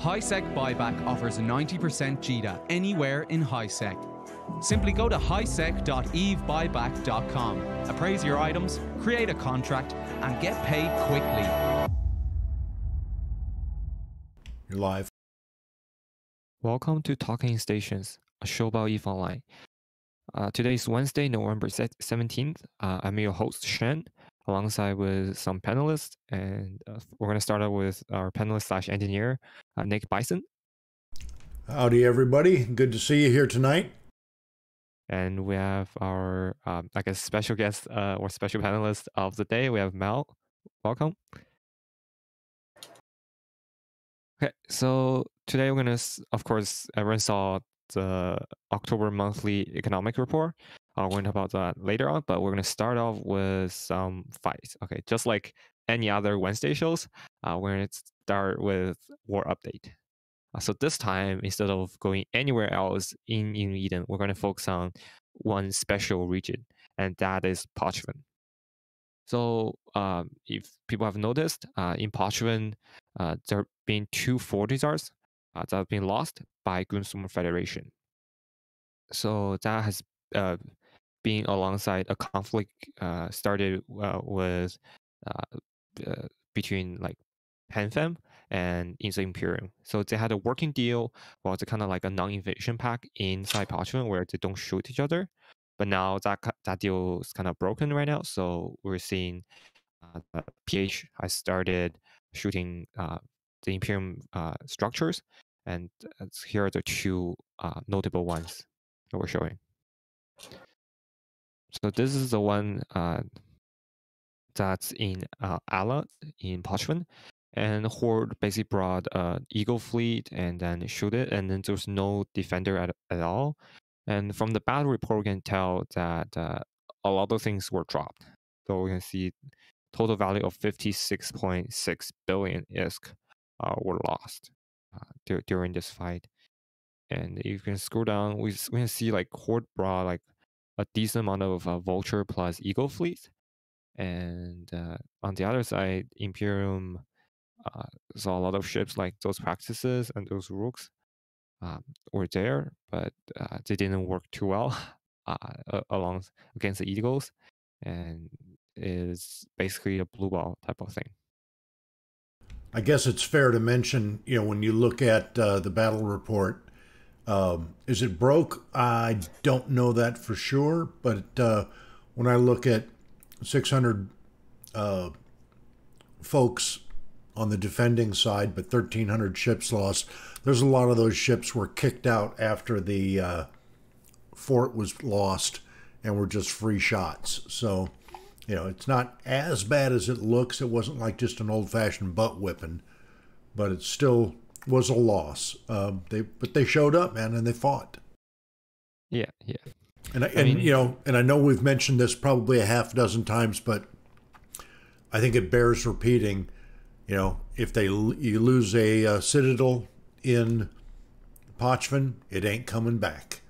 HiSec Buyback offers 90% JITA anywhere in HiSec. Simply go to hisec.evebuyback.com, appraise your items, create a contract, and get paid quickly. You're live. Welcome to Talking Stations, a show about EVE Online. Uh, today is Wednesday, November 17th. Uh, I'm your host, Shen, alongside with some panelists. And uh, we're going to start out with our panelist slash engineer, uh, Nick Bison. Howdy, everybody. Good to see you here tonight. And we have our, um, I guess, special guest uh, or special panelist of the day. We have Mel. Welcome. Okay, so today we're going to, of course, everyone saw the October monthly economic report. I'll go going talk about that later on, but we're going to start off with some fights. Okay, just like any other Wednesday shows, uh, we're going to start with war update. Uh, so this time, instead of going anywhere else in, in Eden, we're going to focus on one special region, and that is Pochven. So um, if people have noticed, uh, in Pochven, uh, there have been two fortizars uh, that have been lost by Goonswarm Federation. So that has uh, been alongside a conflict uh, started with between like PanFam and Insa Imperium. So they had a working deal, well, it's kind of like a non-invasion pact inside Pochven where they don't shoot each other. But now that that deal is kind of broken right now. So we're seeing uh, PH has started shooting uh, the Imperium uh, structures, and here are the two uh, notable ones that we're showing. So this is the one uh, that's in uh, Ala in Pochven, and Horde basically brought uh, Eagle fleet and then shoot it, and then there's no defender at, at all. And from the battle report, we can tell that uh, a lot of things were dropped. So we can see total value of 56.6 billion ISK uh, were lost uh, during this fight. And you can scroll down, we, we can see like Horde brought like a decent amount of uh, Vulture plus Eagle fleet. And uh, on the other side, Imperium uh, saw a lot of ships like those practices and those rooks um, were there, but uh, they didn't work too well uh, along against the Eagles, and is basically a blue ball type of thing. I guess it's fair to mention, you know, when you look at uh, the battle report, um, is it broke? I don't know that for sure, but uh, when I look at 600 uh, folks on the defending side, but 1,300 ships lost, there's a lot of those ships were kicked out after the uh, fort was lost and were just free shots. So you know, it's not as bad as it looks. It wasn't like just an old fashioned butt whipping, but it still was a loss. Um, they but they showed up, man, and they fought. Yeah, yeah. And I, and mean, you know, and I know we've mentioned this probably a half dozen times, but I think it bears repeating. You know, if they you lose a uh, citadel in Pochven, it ain't coming back.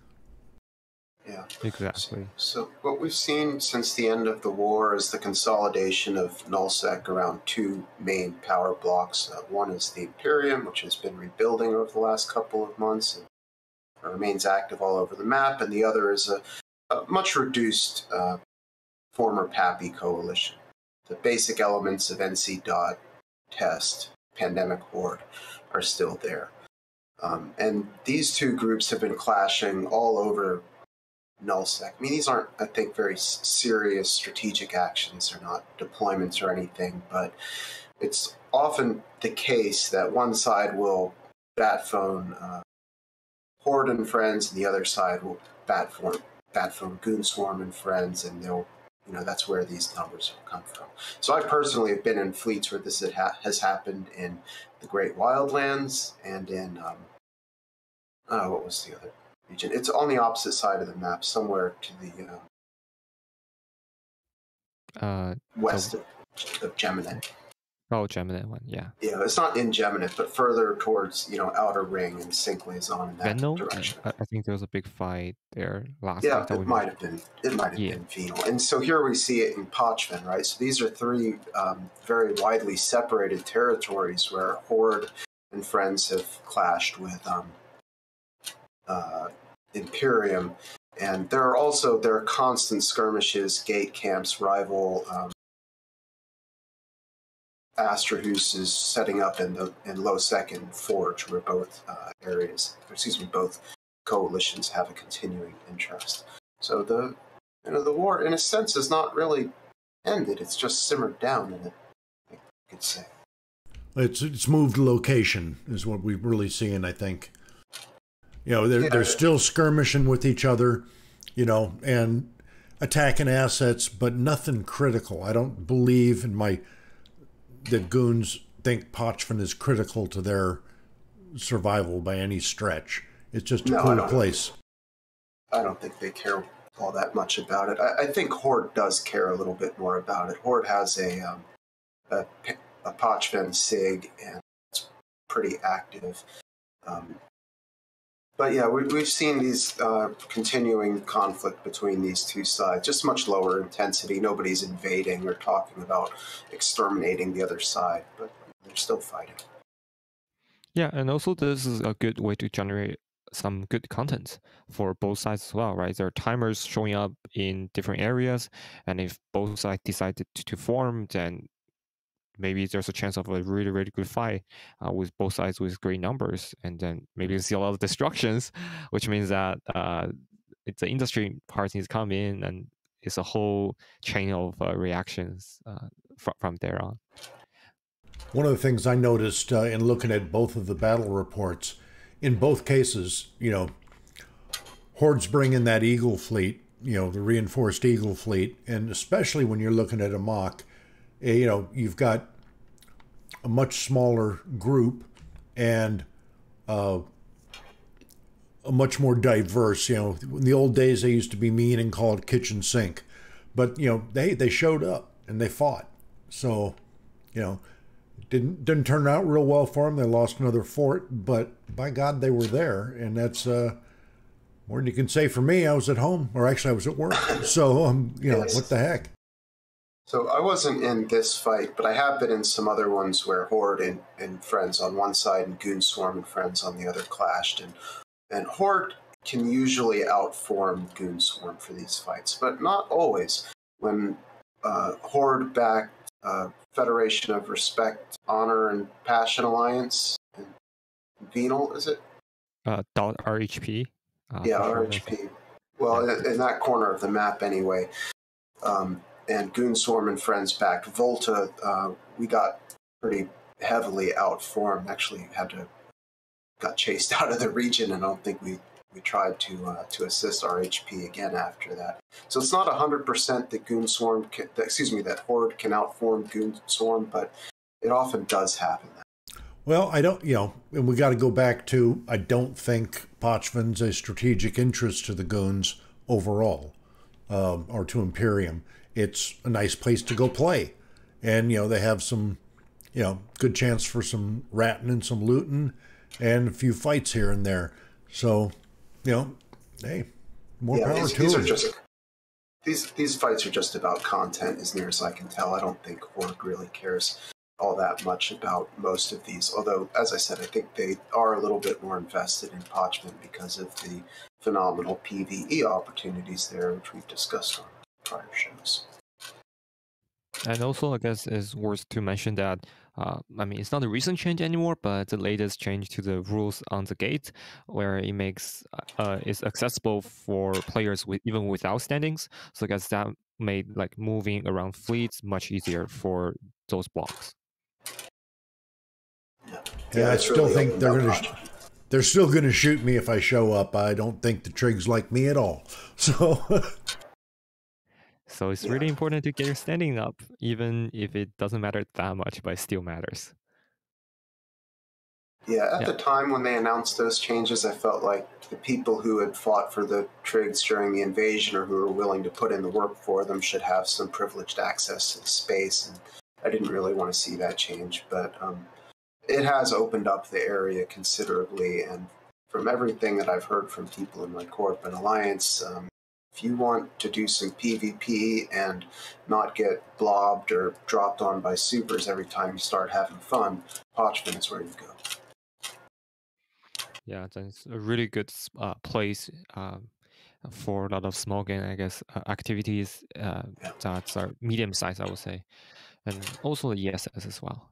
Yeah. Exactly. So, so, what we've seen since the end of the war is the consolidation of nullsec around two main power blocks. Uh, one is the Imperium, which has been rebuilding over the last couple of months and remains active all over the map, and the other is a, a much reduced uh, former PAPI coalition. The basic elements of NC dot test pandemic horde are still there. Um, and these two groups have been clashing all over nullsec. I mean, these aren't, I think, very serious strategic actions. They're not deployments or anything, but it's often the case that one side will bat phone uh, Horde and friends, and the other side will bat phone, bat phone Goonswarm and friends, and they'll, you know, that's where these numbers have come from. So I personally have been in fleets where this has happened in the Great Wildlands and in, um, uh, what was the other? region. It's on the opposite side of the map, somewhere to the uh, uh, west of, of Geminate. Oh, Geminate one, yeah. Yeah, it's not in Geminate, but further towards you know Outer Ring and Sinq Laison in that Venal? direction. I, I, think there was a big fight there last. Yeah, it might have been. It might have yeah. been Venal, and so here we see it in Pochven, right? So these are three um, very widely separated territories where Horde and friends have clashed with um, uh, Imperium, and there are also there are constant skirmishes, gate camps, rival um, Astrahus is setting up in the in Low Second Forge, where both uh, areas, excuse me, both coalitions have a continuing interest. So the you know the war, in a sense, is not really ended. It's just simmered down in it. I could say. It's it's moved location is what we're really seeing. I think. You know, they're Yeah. they're still skirmishing with each other, you know, and attacking assets, but nothing critical. I don't believe in my that goons think Pochven is critical to their survival by any stretch. It's just a No, cool don't. place. I don't think they care all that much about it. I, I think Horde does care a little bit more about it. Horde has a um, a, a Pochven Sig, and it's pretty active. Um, but yeah, we, we've seen these uh, continuing conflict between these two sides, just much lower intensity. Nobody's invading or talking about exterminating the other side, but they're still fighting. Yeah, and also this is a good way to generate some good content for both sides as well, right? There are timers showing up in different areas, and if both sides decided to, to form, then maybe there's a chance of a really, really good fight uh, with both sides with great numbers, and then maybe you see a lot of destructions, which means that uh, it's the industry parties come in, and it's a whole chain of uh, reactions uh, fr- from there on. One of the things I noticed uh, in looking at both of the battle reports, in both cases, you know, Hordes bring in that Eagle fleet, you know, the reinforced Eagle fleet, and especially when you're looking at a mock, you know, you've got a much smaller group and uh, a much more diverse. You know, in the old days they used to be mean and call it kitchen sink, but you know they they showed up and they fought. So, you know, didn't didn't turn out real well for them. They lost another fort, but by God they were there, and that's uh, more than you can say for me. I was at home, or actually I was at work. So um, you know Yes. what the heck. So I wasn't in this fight, but I have been in some other ones where Horde and, and friends on one side and Goon Swarm and friends on the other clashed. And, and Horde can usually outform Goon Swarm for these fights, but not always. When uh, Horde backed uh, Federation of Respect, Honor, and Passion Alliance, and Venal, is it? Uh, dot RHP. Uh, yeah, sure. RHP. Well, in, in that corner of the map, anyway. Um, and Goon Swarm and friends backed Volta. Uh, we got pretty heavily outformed. Actually, had to got chased out of the region, and I don't think we we tried to uh, to assist RHP again after that. So it's not hundred percent that Goon Swarm, can, excuse me, that Horde can outform Goon Swarm, but it often does happen. Well, I don't, you know, and we got to go back to I don't think Pochven's a strategic interest to the goons overall, um, or to Imperium. It's a nice place to go play, and you know they have some, you know, good chance for some ratting and some looting, and a few fights here and there. So, you know, hey, more yeah, power these, to these these these fights are just about content, as near as I can tell. I don't think Horde really cares all that much about most of these. Although, as I said, I think they are a little bit more invested in Pochven because of the phenomenal PVE opportunities there, which we've discussed on prior shows. And also, I guess it's worth to mention that uh, I mean it's not a recent change anymore, but the latest change to the rules on the gate, where it makes uh, it's accessible for players with even without standings. So I guess that made like moving around fleets much easier for those blocks. Yeah, I it's still really think they're gonna. Sh- they're still going to shoot me if I show up. I don't think the Trigs like me at all. So, So it's Yeah. really important to get your standing up, even if it doesn't matter that much, but it still matters. Yeah, at Yeah. the time when they announced those changes, I felt like the people who had fought for the Trigs during the invasion or who were willing to put in the work for them should have some privileged access to the space. And I didn't really want to see that change, but um, it has opened up the area considerably. And from everything that I've heard from people in my corp and alliance, um, if you want to do some PvP and not get blobbed or dropped on by supers every time you start having fun, Pochven is where you go. Yeah, that's a really good uh, place um, for a lot of small game, I guess, uh, activities uh, that are medium size, I would say, and also the ESS as well.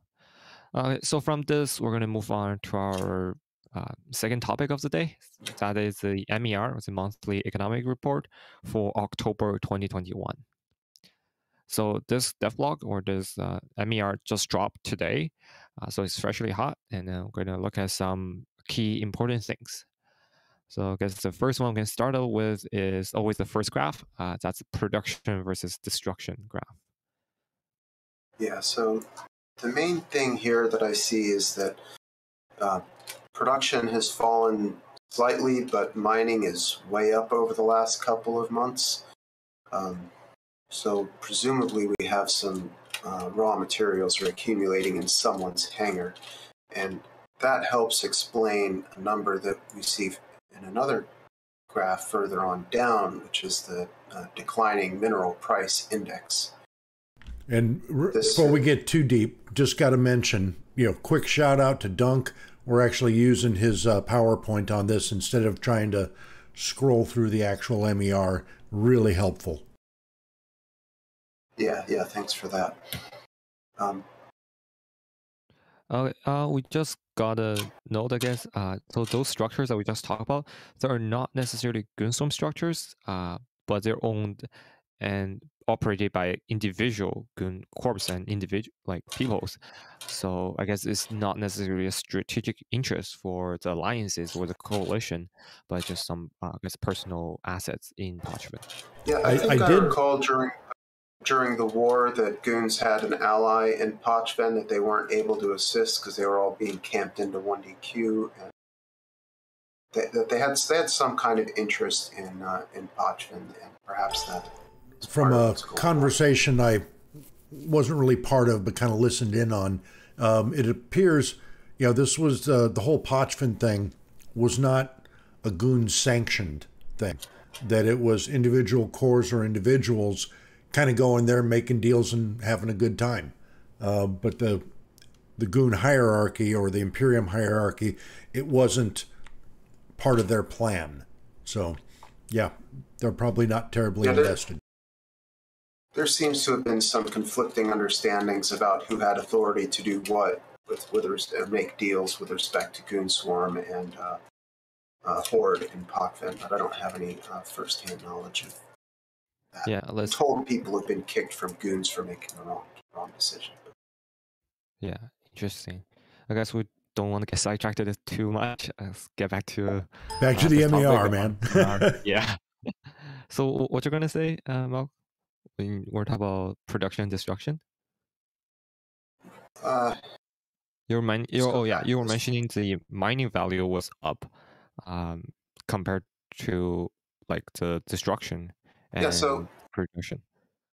Uh, so from this, we're going to move on to our uh, second topic of the day. That is the MER, the monthly economic report for October 2021. So this devlog or this uh, MER just dropped today, uh, so it's freshly hot, and we're going to look at some key important things. So I guess the first one we can start out with is always the first graph. Uh, that's production versus destruction graph. Yeah, so the main thing here that I see is that uh, production has fallen slightly, but mining is way up over the last couple of months. Um, so presumably we have some uh, raw materials are accumulating in someone's hangar, and that helps explain a number that we see in another graph further on down, which is the uh, declining mineral price index. And r- before we get too deep, just got to mention, you know, quick shout out to Dunk. We're actually using his uh, PowerPoint on this instead of trying to scroll through the actual MER. Really helpful. Yeah, yeah. Thanks for that. Um, uh, uh, we just got a note, I guess. Uh, so those structures that we just talked about, they are not necessarily Goonswarm structures, uh, but they're owned and operated by individual goon corps and individual like peoples. So I guess it's not necessarily a strategic interest for the alliances or the coalition, but just some uh, I guess personal assets in Pochven. Yeah, I, I think I, I did recall during during the war that goons had an ally in Pochven that they weren't able to assist because they were all being camped into 1DQ and they, that they had they had some kind of interest in uh, in Pochven and perhaps that from a conversation I wasn't really part of, but kind of listened in on. Um, it appears, you know, this was uh, the whole Pochven thing was not a goon sanctioned thing. That it was individual corps or individuals kind of going there, making deals and having a good time. Uh, but the the goon hierarchy or the Imperium hierarchy, it wasn't part of their plan. So, yeah, they're probably not terribly yeah, invested there seems to have been some conflicting understandings about who had authority to do what with, with uh, make deals with respect to Goonswarm and uh, uh, Horde in Pochven, but I don't have any uh, first-hand knowledge of that. Yeah, let's... I'm told people have been kicked from Goons for making the wrong wrong decision. Yeah, interesting. I guess we don't want to get sidetracked too much. Let's get back to back to uh, the MER, man. yeah. so, what you're gonna say, uh, Malk? When we're talking about production and destruction? Uh, you're man- you're, oh yeah, you were mentioning the mining value was up um, compared to like the destruction and yeah, so, production.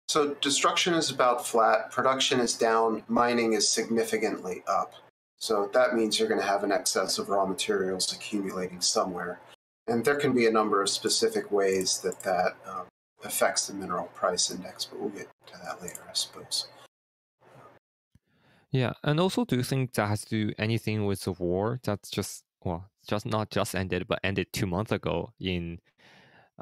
So destruction is about flat, production is down, mining is significantly up. So that means you're going to have an excess of raw materials accumulating somewhere. And there can be a number of specific ways that that um, affects the mineral price index, but we'll get to that later, I suppose. Yeah, and also, do you think that has to do anything with the war that's just well, just not just ended, but ended two months ago in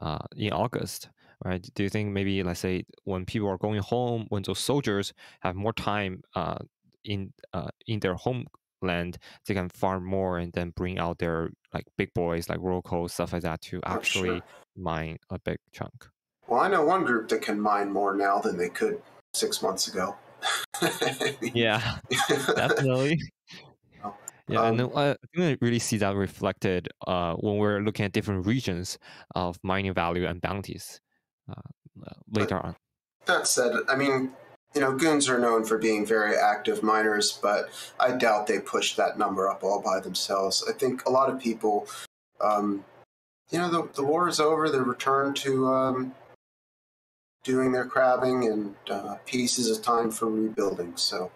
uh, in August, right? Do you think maybe let's say when people are going home, when those soldiers have more time uh, in uh, in their homeland, they can farm more and then bring out their like big boys like Rorqual stuff like that to actually sure. mine a big chunk. Well, I know one group that can mine more now than they could six months ago. yeah, definitely. Yeah, um, and I think really see that reflected uh, when we're looking at different regions of mining value and bounties uh, uh later on. That said, I mean, you know, goons are known for being very active miners, but I doubt they push that number up all by themselves. I think a lot of people, um, you know, the, the war is over. They return to um, doing their crabbing, and uh, peace is a time for rebuilding. So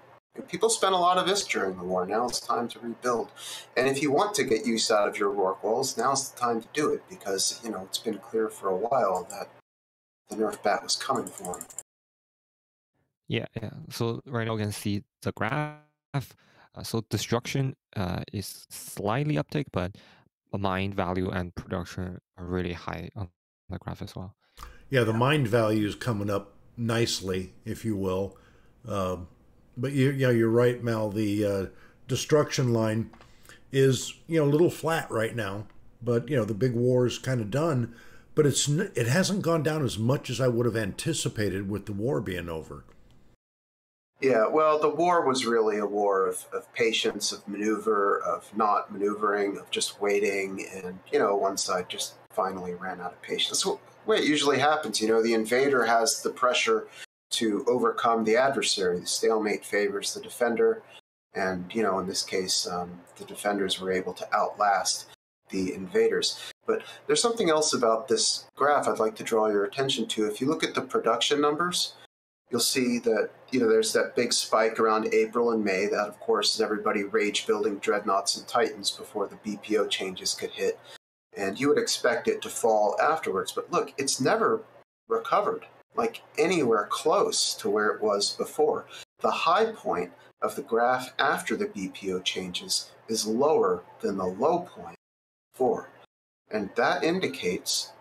people spent a lot of this during the war. Now it's time to rebuild. And if you want to get use out of your Rorquals, now's the time to do it because you know it's been clear for a while that the Nerf bat was coming for them. Yeah, yeah. So right now we can see the graph. Uh, so destruction uh, is slightly uptick, but mine value and production are really high on the graph as well. Yeah, the mind value is coming up nicely, if you will. Um, but you, yeah, you're right, Mal. The uh, destruction line is you know a little flat right now, but you know the big war is kind of done. But it's it hasn't gone down as much as I would have anticipated with the war being over. Yeah, well, the war was really a war of, of patience, of maneuver, of not maneuvering, of just waiting, and you know, one side just finally ran out of patience. Way it usually happens, you know, the invader has the pressure to overcome the adversary. The stalemate favors the defender, and you know, in this case, um, the defenders were able to outlast the invaders. But there's something else about this graph I'd like to draw your attention to. If you look at the production numbers, you'll see that you know there's that big spike around April and May. That, of course, is everybody rage building dreadnoughts and titans before the BPO changes could hit, and you would expect it to fall afterwards. But look, it's never recovered like anywhere close to where it was before. The high point of the graph after the BPO changes is lower than the low point before. And that indicates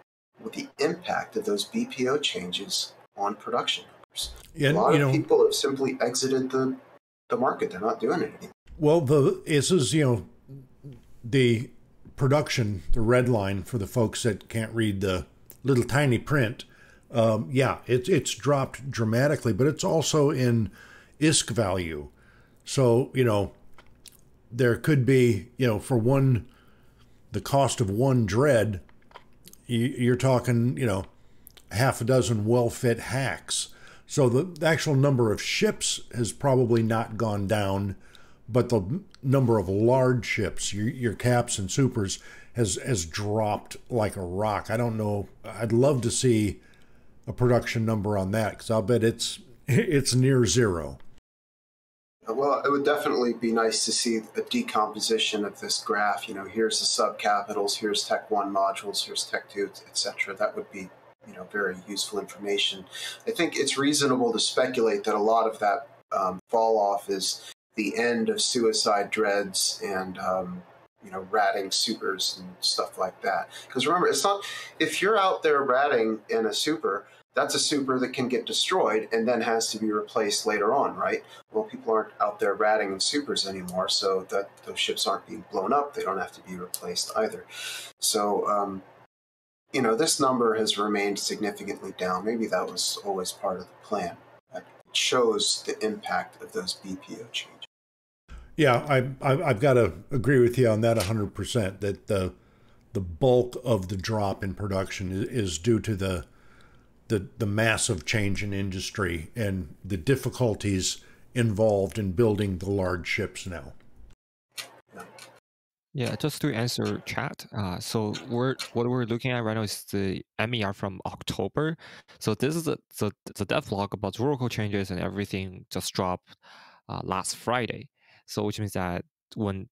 the impact of those BPO changes on production numbers. Yeah, a lot of know, people have simply exited the, the market. They're not doing anymore. Well, the this is, you know, the production, the red line for the folks that can't read the little tiny print um, yeah, it, it's dropped dramatically, but it's also in ISK value. So, you know, there could be, you know, for one, the cost of one dread, you're talking, you know, half a dozen well fit hacks. So the actual number of ships has probably not gone down, but the number of large ships, your, your caps and supers, has has dropped like a rock. I don't know. I'd love to see a production number on that because I'll bet it's it's near zero. Well, it would definitely be nice to see a decomposition of this graph. You know, here's the subcapitals, here's Tech One modules, here's Tech Two, etc. That would be, you know, very useful information. I think it's reasonable to speculate that a lot of that um, fall off is the end of suicide dreads and um, you know, ratting supers and stuff like that. Because remember, it's not if you're out there ratting in a super, that's a super that can get destroyed and then has to be replaced later on, right? Well, people aren't out there ratting in supers anymore, so that those ships aren't being blown up. They don't have to be replaced either. So, um, you know, this number has remained significantly down. Maybe that was always part of the plan. It shows the impact of those BPO changes. Yeah, I, I have got to agree with you on that 100%. That the the bulk of the drop in production is, due to the the the massive change in industry and the difficulties involved in building the large ships now. Yeah, just to answer chat. Uh, so we're what we're looking at right now is the MER from October. So this is the the, the dev log about Rorqual changes and everything just dropped uh, last Friday. So which means that when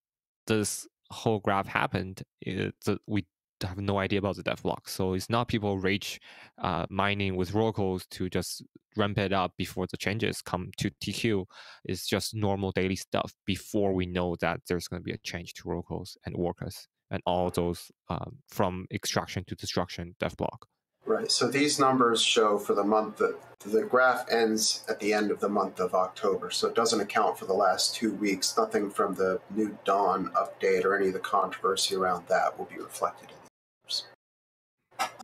this whole graph happened, it, we have no idea about the dev blog. So it's not people rage uh, mining with Rorquals to just ramp it up before the changes come to TQ. It's just normal daily stuff before we know that there's going to be a change to Rorquals and orcas and all those um, from extraction to destruction dev blog. Right. So these numbers show for the month that the graph ends at the end of the month of October. So it doesn't account for the last two weeks. Nothing from the new dawn update or any of the controversy around that will be reflected in the numbers.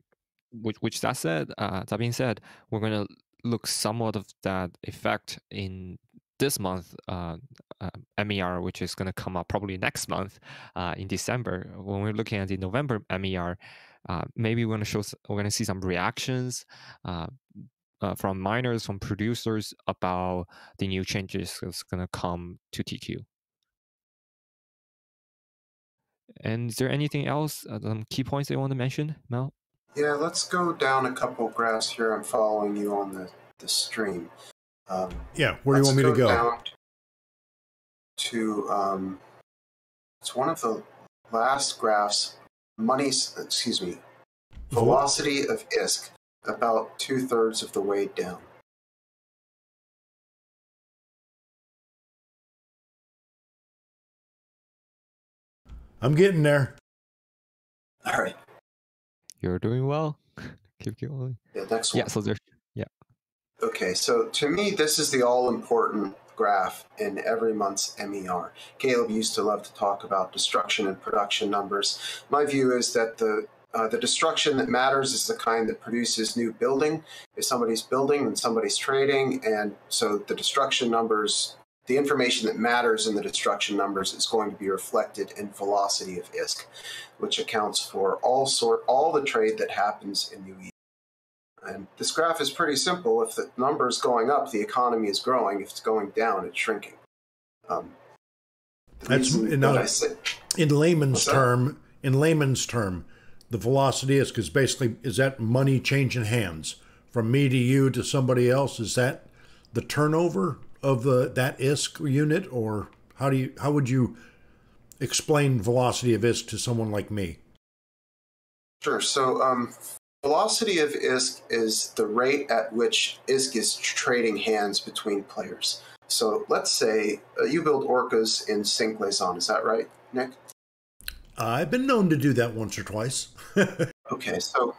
Which, which that said, uh, that being said, we're going to look somewhat of that effect in this month uh, uh, MER, which is going to come up probably next month uh, in December. When we're looking at the November MER, uh, maybe we're going to show we're going to see some reactions uh, uh, from miners from producers about the new changes that's going to come to tq and is there anything else uh, some key points they want to mention mel? Yeah let's go down a couple graphs here i'm following you on the, the stream. Um, yeah where do you want me to go? down to um, it's one of the last graphs money, excuse me, mhm. velocity of ISK about two thirds of the way down. I'm getting there. All right. You're doing well. keep going. Yeah, next one. Yeah, so there's yeah. Okay, so to me, this is the all important graph in every month's MER. Caleb used to love to talk about destruction and production numbers. My view is that the uh, the destruction that matters is the kind that produces new building. If somebody's building, then somebody's trading, and so the destruction numbers, the information that matters in the destruction numbers is going to be reflected in velocity of ISK, which accounts for all sort all the trade that happens in New and this graph is pretty simple. If the number is going up, the economy is growing. If it's going down, it's shrinking. Um, That's in, uh, say, in layman's term. In layman's term, the velocity is because basically is that money changing hands from me to you to somebody else? Is that the turnover of the that ISK unit, or how do you how would you explain velocity of ISK to someone like me? Sure. So um, Velocity of ISK is the rate at which ISK is trading hands between players. So let's say uh, you build orcas in Sinq Laison. Is that right, Nick? I've been known to do that once or twice. okay, so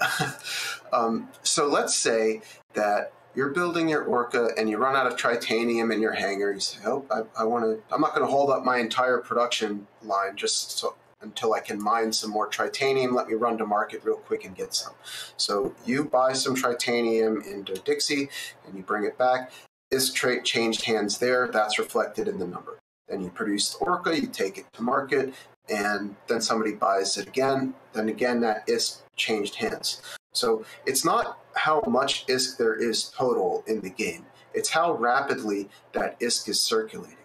um, so let's say that you're building your orca and you run out of tritanium in your hangar. You say, "Oh, I, I want to. I'm not going to hold up my entire production line just so until I can mine some more tritanium. Let me run to market real quick and get some. So you buy some tritanium into Dodixie and you bring it back. This trait changed hands there. That's reflected in the number. Then you produce the Orca, you take it to market, and then somebody buys it again. Then again, that is changed hands. So it's not how much ISK there is total in the game. It's how rapidly that ISK is circulating.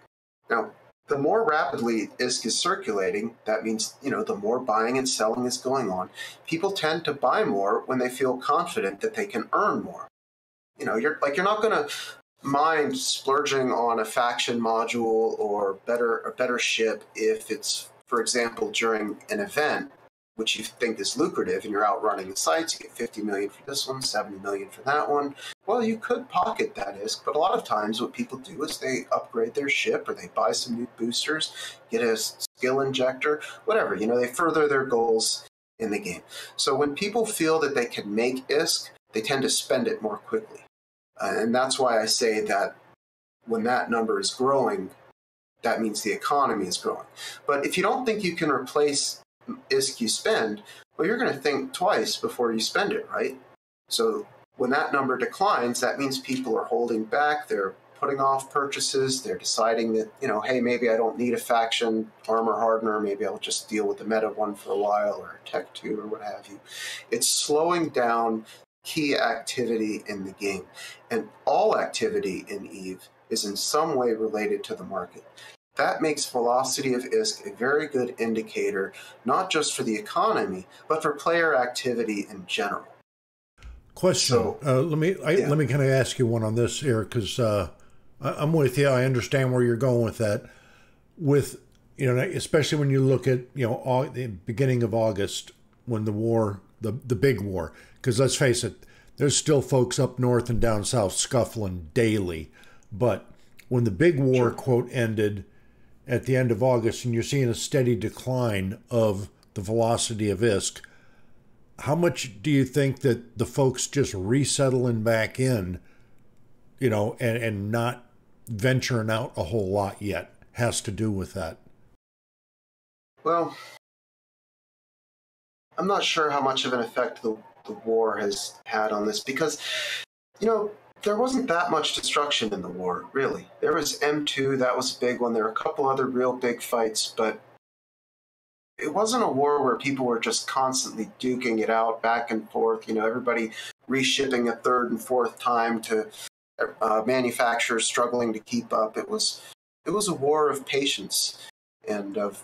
Now, the more rapidly ISK is circulating, that means, you know, the more buying and selling is going on. People tend to buy more when they feel confident that they can earn more. You know, you're like you're not going to mind splurging on a faction module or better a better ship if it's for example during an event which you think is lucrative and you're out running the sites, you get 50 million for this one, 70 million for that one. Well, you could pocket that ISK, but a lot of times what people do is they upgrade their ship or they buy some new boosters, get a skill injector, whatever. You know, they further their goals in the game. So when people feel that they can make ISK, they tend to spend it more quickly. Uh, and that's why I say that when that number is growing, that means the economy is growing. But if you don't think you can replace ISK you spend, well, you're going to think twice before you spend it, right? So when that number declines, that means people are holding back. They're putting off purchases. They're deciding that, you know, hey, maybe I don't need a faction armor hardener. Maybe I'll just deal with the meta one for a while or tech two or what have you. It's slowing down key activity in the game. And all activity in EVE is in some way related to the market. That makes velocity of ISK a very good indicator, not just for the economy, but for player activity in general. Question. So, uh, let me I, yeah. let me kind of ask you one on this here because uh, I'm with you. I understand where you're going with that. With you know, especially when you look at you know the beginning of August when the war, the the big war, because let's face it, there's still folks up north and down south scuffling daily. But when the big war sure. quote ended, at the end of August and you're seeing a steady decline of the velocity of ISK, how much do you think that the folks just resettling back in, you know, and, and not venturing out a whole lot yet has to do with that? Well, I'm not sure how much of an effect the, the war has had on this because, you know, there wasn't that much destruction in the war, really. There was M2, that was a big one. There were a couple other real big fights, but it wasn't a war where people were just constantly duking it out back and forth. You know, everybody reshipping a third and fourth time to uh, manufacturers struggling to keep up. It was it was a war of patience and of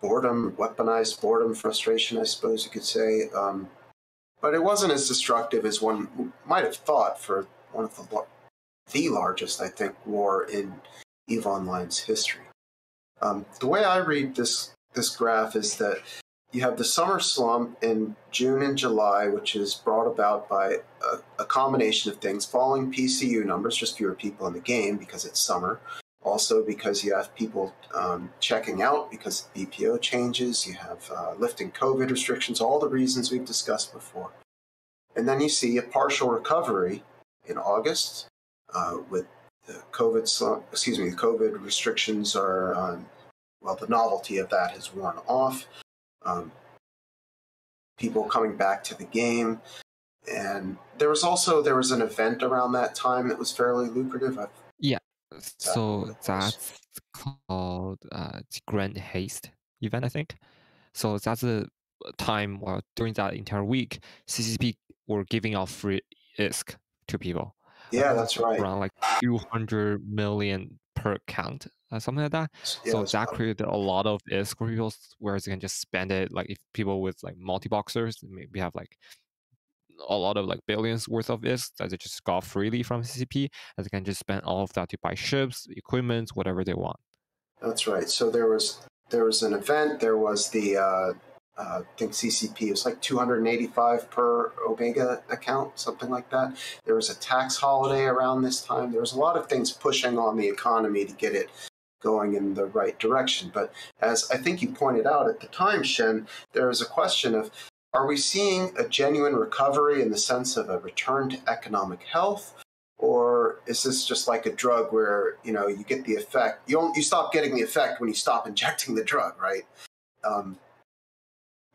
boredom, weaponized boredom, frustration, I suppose you could say. Um, but it wasn't as destructive as one might have thought for one of the the largest, I think, war in Eve Online's history. Um, the way I read this this graph is that you have the summer slump in June and July, which is brought about by a, a, combination of things falling PCU numbers, just fewer people in the game because it's summer, also because you have people um, checking out because BPO changes, you have uh, lifting COVID restrictions, all the reasons we've discussed before. And then you see a partial recovery in August uh, with the COVID, slump, excuse me, the COVID restrictions are, um, well, the novelty of that has worn off. Um, people coming back to the game. And there was also, there was an event around that time that was fairly lucrative. I've so that's called uh, the Grand Heist event, I think. So that's a time while during that entire week, CCP were giving out free ISK to people. Yeah, that's right. Around like 200 million per account, uh, something like that. Yeah, so that right. created a lot of ISK for people, whereas they can just spend it. Like if people with like multi boxers, maybe have like a lot of like billions worth of this that they just got freely from CCP, and they can just spend all of that to buy ships, equipment, whatever they want. That's right. So there was there was an event. There was the uh, uh, I think CCP was like 285 per Omega account, something like that. There was a tax holiday around this time. There was a lot of things pushing on the economy to get it going in the right direction. But as I think you pointed out at the time, Shen, there was a question of are we seeing a genuine recovery in the sense of a return to economic health? Or is this just like a drug where you know you get the effect? You you stop getting the effect when you stop injecting the drug, right? Um,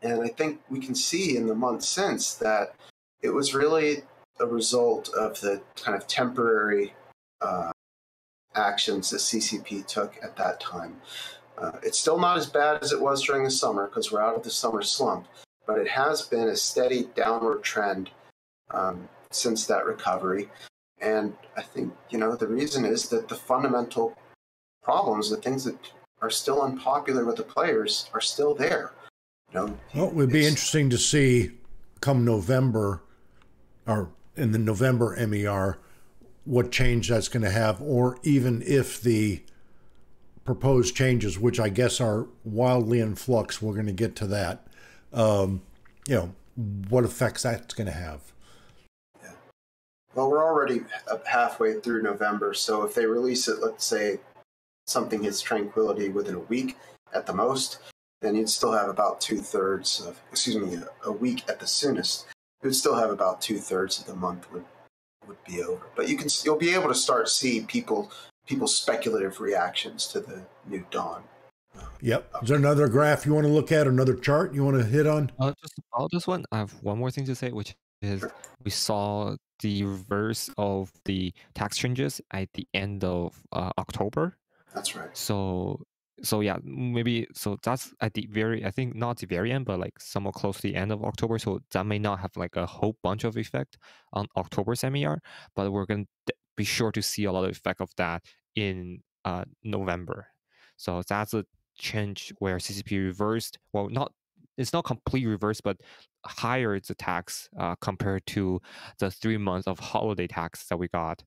and I think we can see in the months since that it was really a result of the kind of temporary uh, actions that CCP took at that time. Uh, it's still not as bad as it was during the summer because we're out of the summer slump, but it has been a steady downward trend um, since that recovery. And I think, you know, the reason is that the fundamental problems, the things that are still unpopular with the players, are still there. You know, Well, it would be interesting to see come November or in the November MER what change that's going to have, or even if the proposed changes, which I guess are wildly in flux, we're going to get to that. Um, you know, what effects that's going to have. Yeah. Well, we're already halfway through November, so if they release it, let's say something hits tranquility within a week at the most, then you'd still have about two thirds of, excuse me, a week at the soonest. You'd still have about two thirds of the month would would be over. But you can you'll be able to start see people people's speculative reactions to the new dawn. Yep. Is there another graph you want to look at, another chart you want to hit on? Uh, just about this one, I have one more thing to say, which is we saw the reverse of the tax changes at the end of uh, October. That's right. So, so yeah, maybe so that's at the very, I think not the very end, but like somewhat close to the end of October. So that may not have like a whole bunch of effect on October's MER, but we're going to be sure to see a lot of effect of that in uh, November. So that's a change where CCP reversed. Well, not it's not completely reversed, but higher the tax uh, compared to the three months of holiday tax that we got,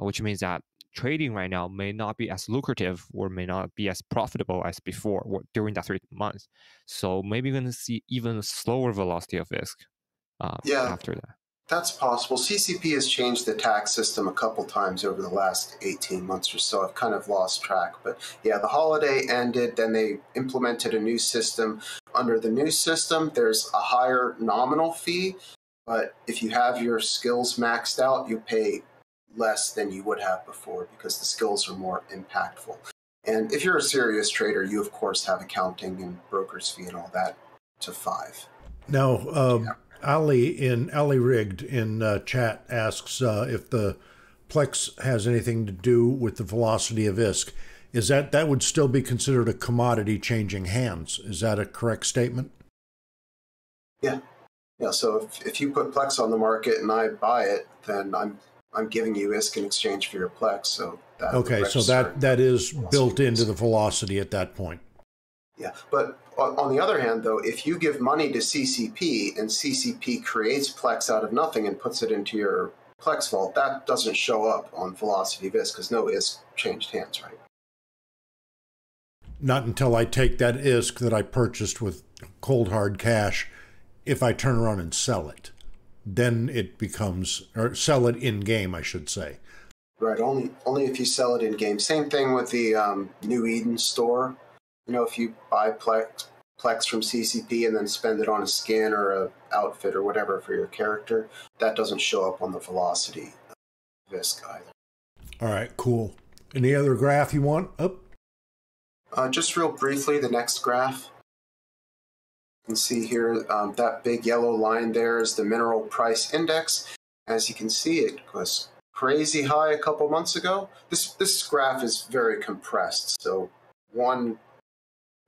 uh, which means that trading right now may not be as lucrative or may not be as profitable as before or during that three months. So maybe we're going to see even slower velocity of ISK um, Yeah. after that. That's possible. CCP has changed the tax system a couple times over the last 18 months or so. I've kind of lost track. But yeah, the holiday ended, then they implemented a new system. Under the new system, there's a higher nominal fee, but if you have your skills maxed out, you pay less than you would have before because the skills are more impactful. And if you're a serious trader, you of course have accounting and broker's fee and all that to five. Now, uh, Ali in Ali Rigged in uh, chat asks uh, if the Plex has anything to do with the velocity of ISK. Is that that would still be considered a commodity changing hands? Is that a correct statement? Yeah. Yeah. So if, if you put Plex on the market and I buy it, then I'm I'm giving you ISK in exchange for your Plex. So that Okay, so that that is built into the velocity at that point. Yeah. But on, the other hand, though, if you give money to CCP and CCP creates Plex out of nothing and puts it into your Plex vault, that doesn't show up on velocity of ISK because no ISK changed hands, right? Not until I take that ISK that I purchased with cold hard cash, if I turn around and sell it, then it becomes or sell it in game, I should say. Right. Only only if you sell it in game. Same thing with the um, New Eden store. You know, if you buy Plex, Plex from CCP and then spend it on a skin or a outfit or whatever for your character, that doesn't show up on the Velocity of ISK either. All right, cool. Any other graph you want up? Uh, just real briefly, the next graph. You can see here um, that big yellow line there is the mineral price index. As you can see, it was crazy high a couple months ago. This this graph is very compressed, so one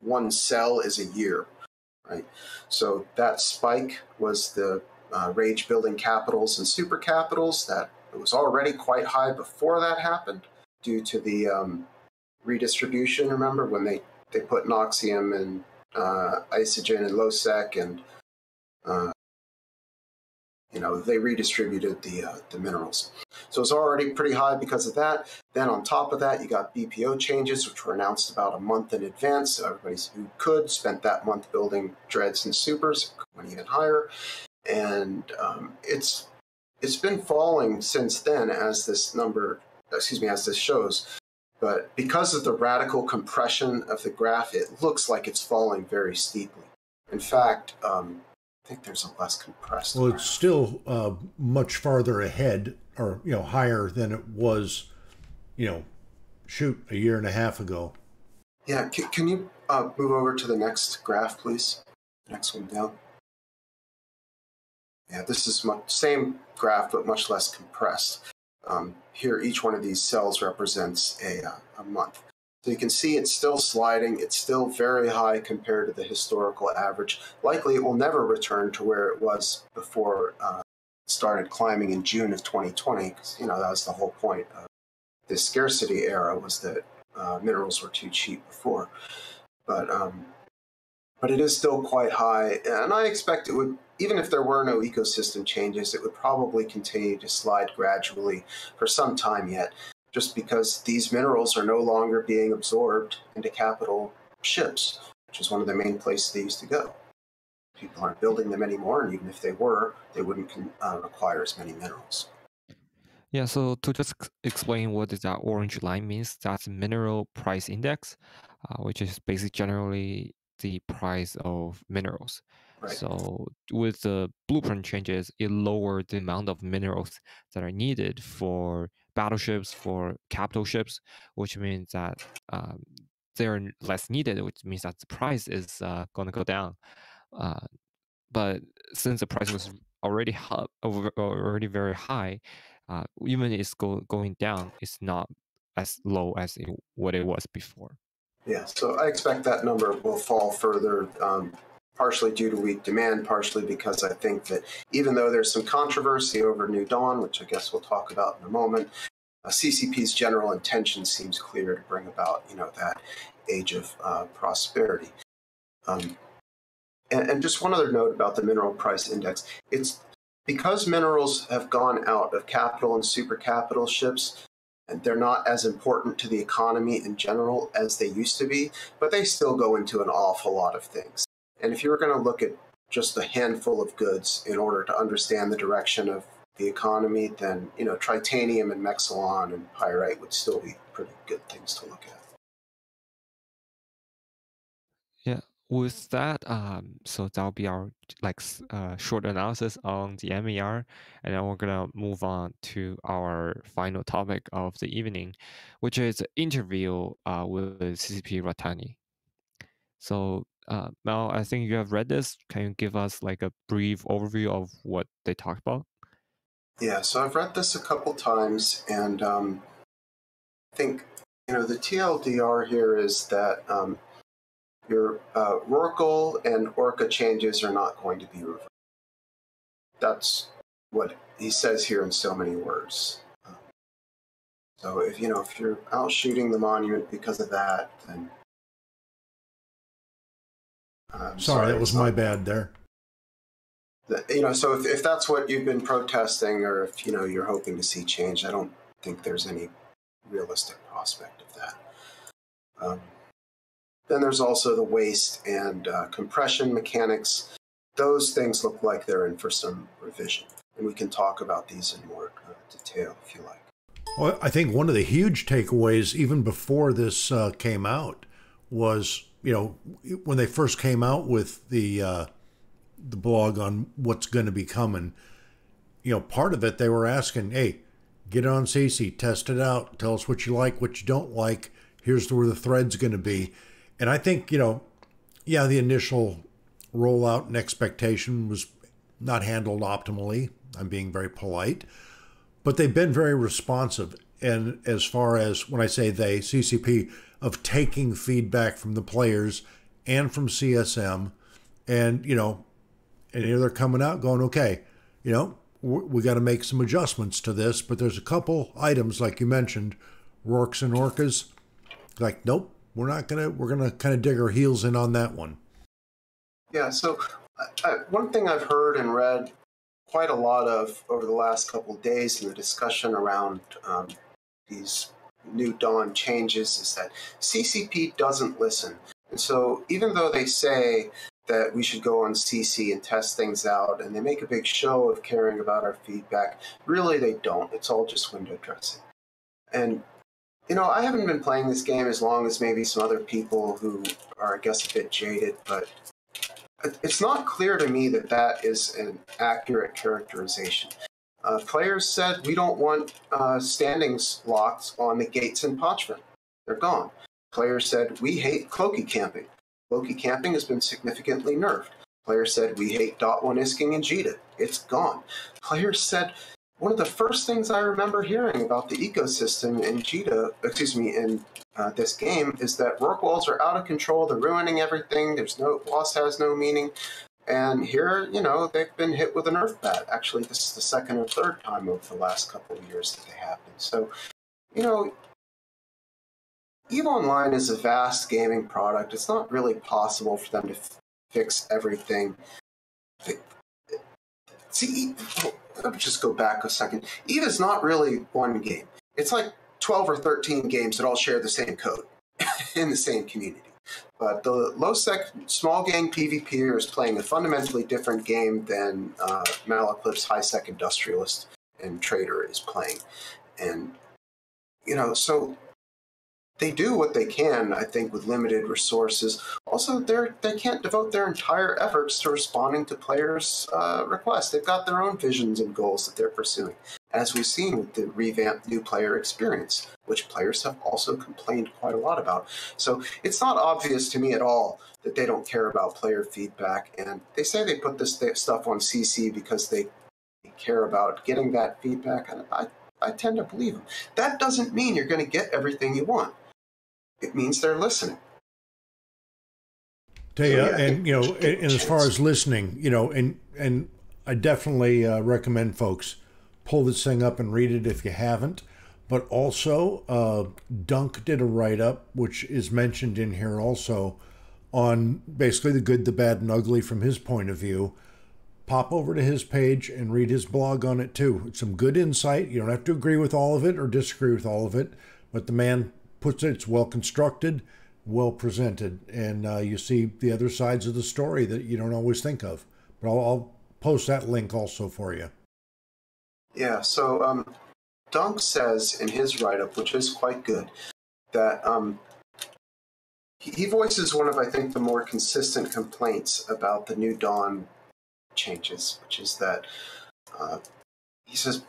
one cell is a year, right? So that spike was the uh, rage building capitals and super capitals that was already quite high before that happened due to the um, redistribution. Remember when they they put Nocxium and uh, Isogen and Lowsec and uh, you know they redistributed the uh, the minerals. So it's already pretty high because of that. Then on top of that you got bpo changes which were announced about a month in advance. So everybody who could spent that month building dreads and supers went even higher. And um, it's it's been falling since then as this number excuse me as this shows. But because of the radical compression of the graph it looks like it's falling very steeply. In fact um, I think there's a less compressed. Well, it's still uh, much farther ahead, or you know, higher than it was, you know, shoot, a year and a half ago. Yeah, can, can you uh, move over to the next graph, please? Next one down. Yeah, this is much same graph, but much less compressed. Um, here, each one of these cells represents a, uh, a month. So you can see it's still sliding. It's still very high compared to the historical average. Likely it will never return to where it was before uh, started climbing in June of 2020. Because, you know, that was the whole point of this scarcity era was that uh, minerals were too cheap before. But, um, but it is still quite high. And I expect it would, even if there were no ecosystem changes, it would probably continue to slide gradually for some time yet just because these minerals are no longer being absorbed into capital ships, which is one of the main places they used to go. People aren't building them anymore, and even if they were, they wouldn't uh, require as many minerals. Yeah, so to just explain what that orange line means, that's mineral price index, uh, which is basically generally the price of minerals. Right. So with the blueprint changes, it lowered the amount of minerals that are needed for battleships, for capital ships, which means that um, they're less needed, which means that the price is uh, going to go down. Uh, but since the price was already already very high, uh, even it's go, going down, it's not as low as it, what it was before. Yeah, so I expect that number will fall further um, partially due to weak demand, partially because I think that even though there's some controversy over New Dawn, which I guess we'll talk about in a moment, uh, CCP's general intention seems clear to bring about, you know, that age of uh, prosperity. Um, and, and just one other note about the mineral price index: it's because minerals have gone out of capital and super capital ships and they're not as important to the economy in general as they used to be, but they still go into an awful lot of things. And if you were going to look at just a handful of goods in order to understand the direction of the economy, then you know tritanium and mexallon and pyerite would still be pretty good things to look at. Yeah, with that, um, so that'll be our like uh, short analysis on the MER, and then we're gonna move on to our final topic of the evening, which is interview uh, with CCP Rattati. So uh, Mel, I think you have read this. Can you give us like a brief overview of what they talked about? Yeah, so I've read this a couple times, and um, I think you know the TLDR here is that um, your uh, Rorqual and Orca changes are not going to be reversed. That's what he says here in so many words. So if you know if you're out shooting the monument because of that, then sorry, sorry, that was my bad there. You know, so if, if that's what you've been protesting, or if you know you're hoping to see change, I don't think there's any realistic prospect of that. Um, then there's also the waste and uh, compression mechanics. Those things look like they're in for some revision, and we can talk about these in more uh, detail if you like. Well, I think one of the huge takeaways, even before this uh, came out, was you know when they first came out with the uh, the blog on what's going to be coming. You know, part of it they were asking, "Hey, get on SiSi, test it out, tell us what you like, what you don't like. Here's where the thread's going to be." And I think you know, yeah, the initial rollout and expectation was not handled optimally. I'm being very polite, but they've been very responsive. And as far as when I say they, CCP, of taking feedback from the players and from CSM, and you know, and here they're coming out going, okay, you know, we, got to make some adjustments to this, but there's a couple items like you mentioned, Rorks and Orcas, like nope, we're not gonna, we're gonna kind of dig our heels in on that one. Yeah. So uh, one thing I've heard and read quite a lot of over the last couple of days in the discussion around um, these new dawn changes is that CCP doesn't listen. And so even though they say that we should go on SiSi and test things out, and they make a big show of caring about our feedback, really they don't. It's all just window dressing. And you know, I haven't been playing this game as long as maybe some other people who are, I guess, a bit jaded, but it's not clear to me that that is an accurate characterization. Uh, players said we don't want uh, standings locks on the gates in Pochven. They're gone. Players said we hate Cloaky camping. Cloaky camping has been significantly nerfed. Players said we hate dot one isking and Jita. It's gone. Players said one of the first things I remember hearing about the ecosystem in Jita, excuse me, in uh, this game is that Rorquals are out of control. They're ruining everything. There's no loss has no meaning. And here, you know, they've been hit with a Nerf bat. Actually, this is the second or third time over the last couple of years that they have been. So, you know, EVE Online is a vast gaming product. It's not really possible for them to f- fix everything. See, let me just go back a second. EVE is not really one game. It's like 12 or 13 games that all share the same code in the same community. But the low sec small gang PvP is playing a fundamentally different game than uh, Malaclypse high sec industrialist and trader is playing. And, you know, so they do what they can, I think, with limited resources. Also, they they can't devote their entire efforts to responding to players' uh, requests. They've got their own visions and goals that they're pursuing, as we've seen with the revamped new player experience, which players have also complained quite a lot about. So it's not obvious to me at all that they don't care about player feedback. And they say they put this stuff on SiSi because they care about getting that feedback. And I, I tend to believe them. That doesn't mean you're going to get everything you want it means they're listening. Tell you, so, yeah, and you know, and, and as far as listening, you know, and and I definitely uh, recommend folks pull this thing up and read it if you haven't. But also, uh, Dunk did a write up, which is mentioned in here also, on basically the good, the bad, and ugly from his point of view. Pop over to his page and read his blog on it too. It's some good insight. You don't have to agree with all of it or disagree with all of it, but the man puts it, it's well constructed, well presented, and uh, you see the other sides of the story that you don't always think of. But I'll, I'll post that link also for you. Yeah, so um, Dunk says in his write up, which is quite good, that um, he voices one of, I think, the more consistent complaints about the New Dawn changes, which is that uh, he says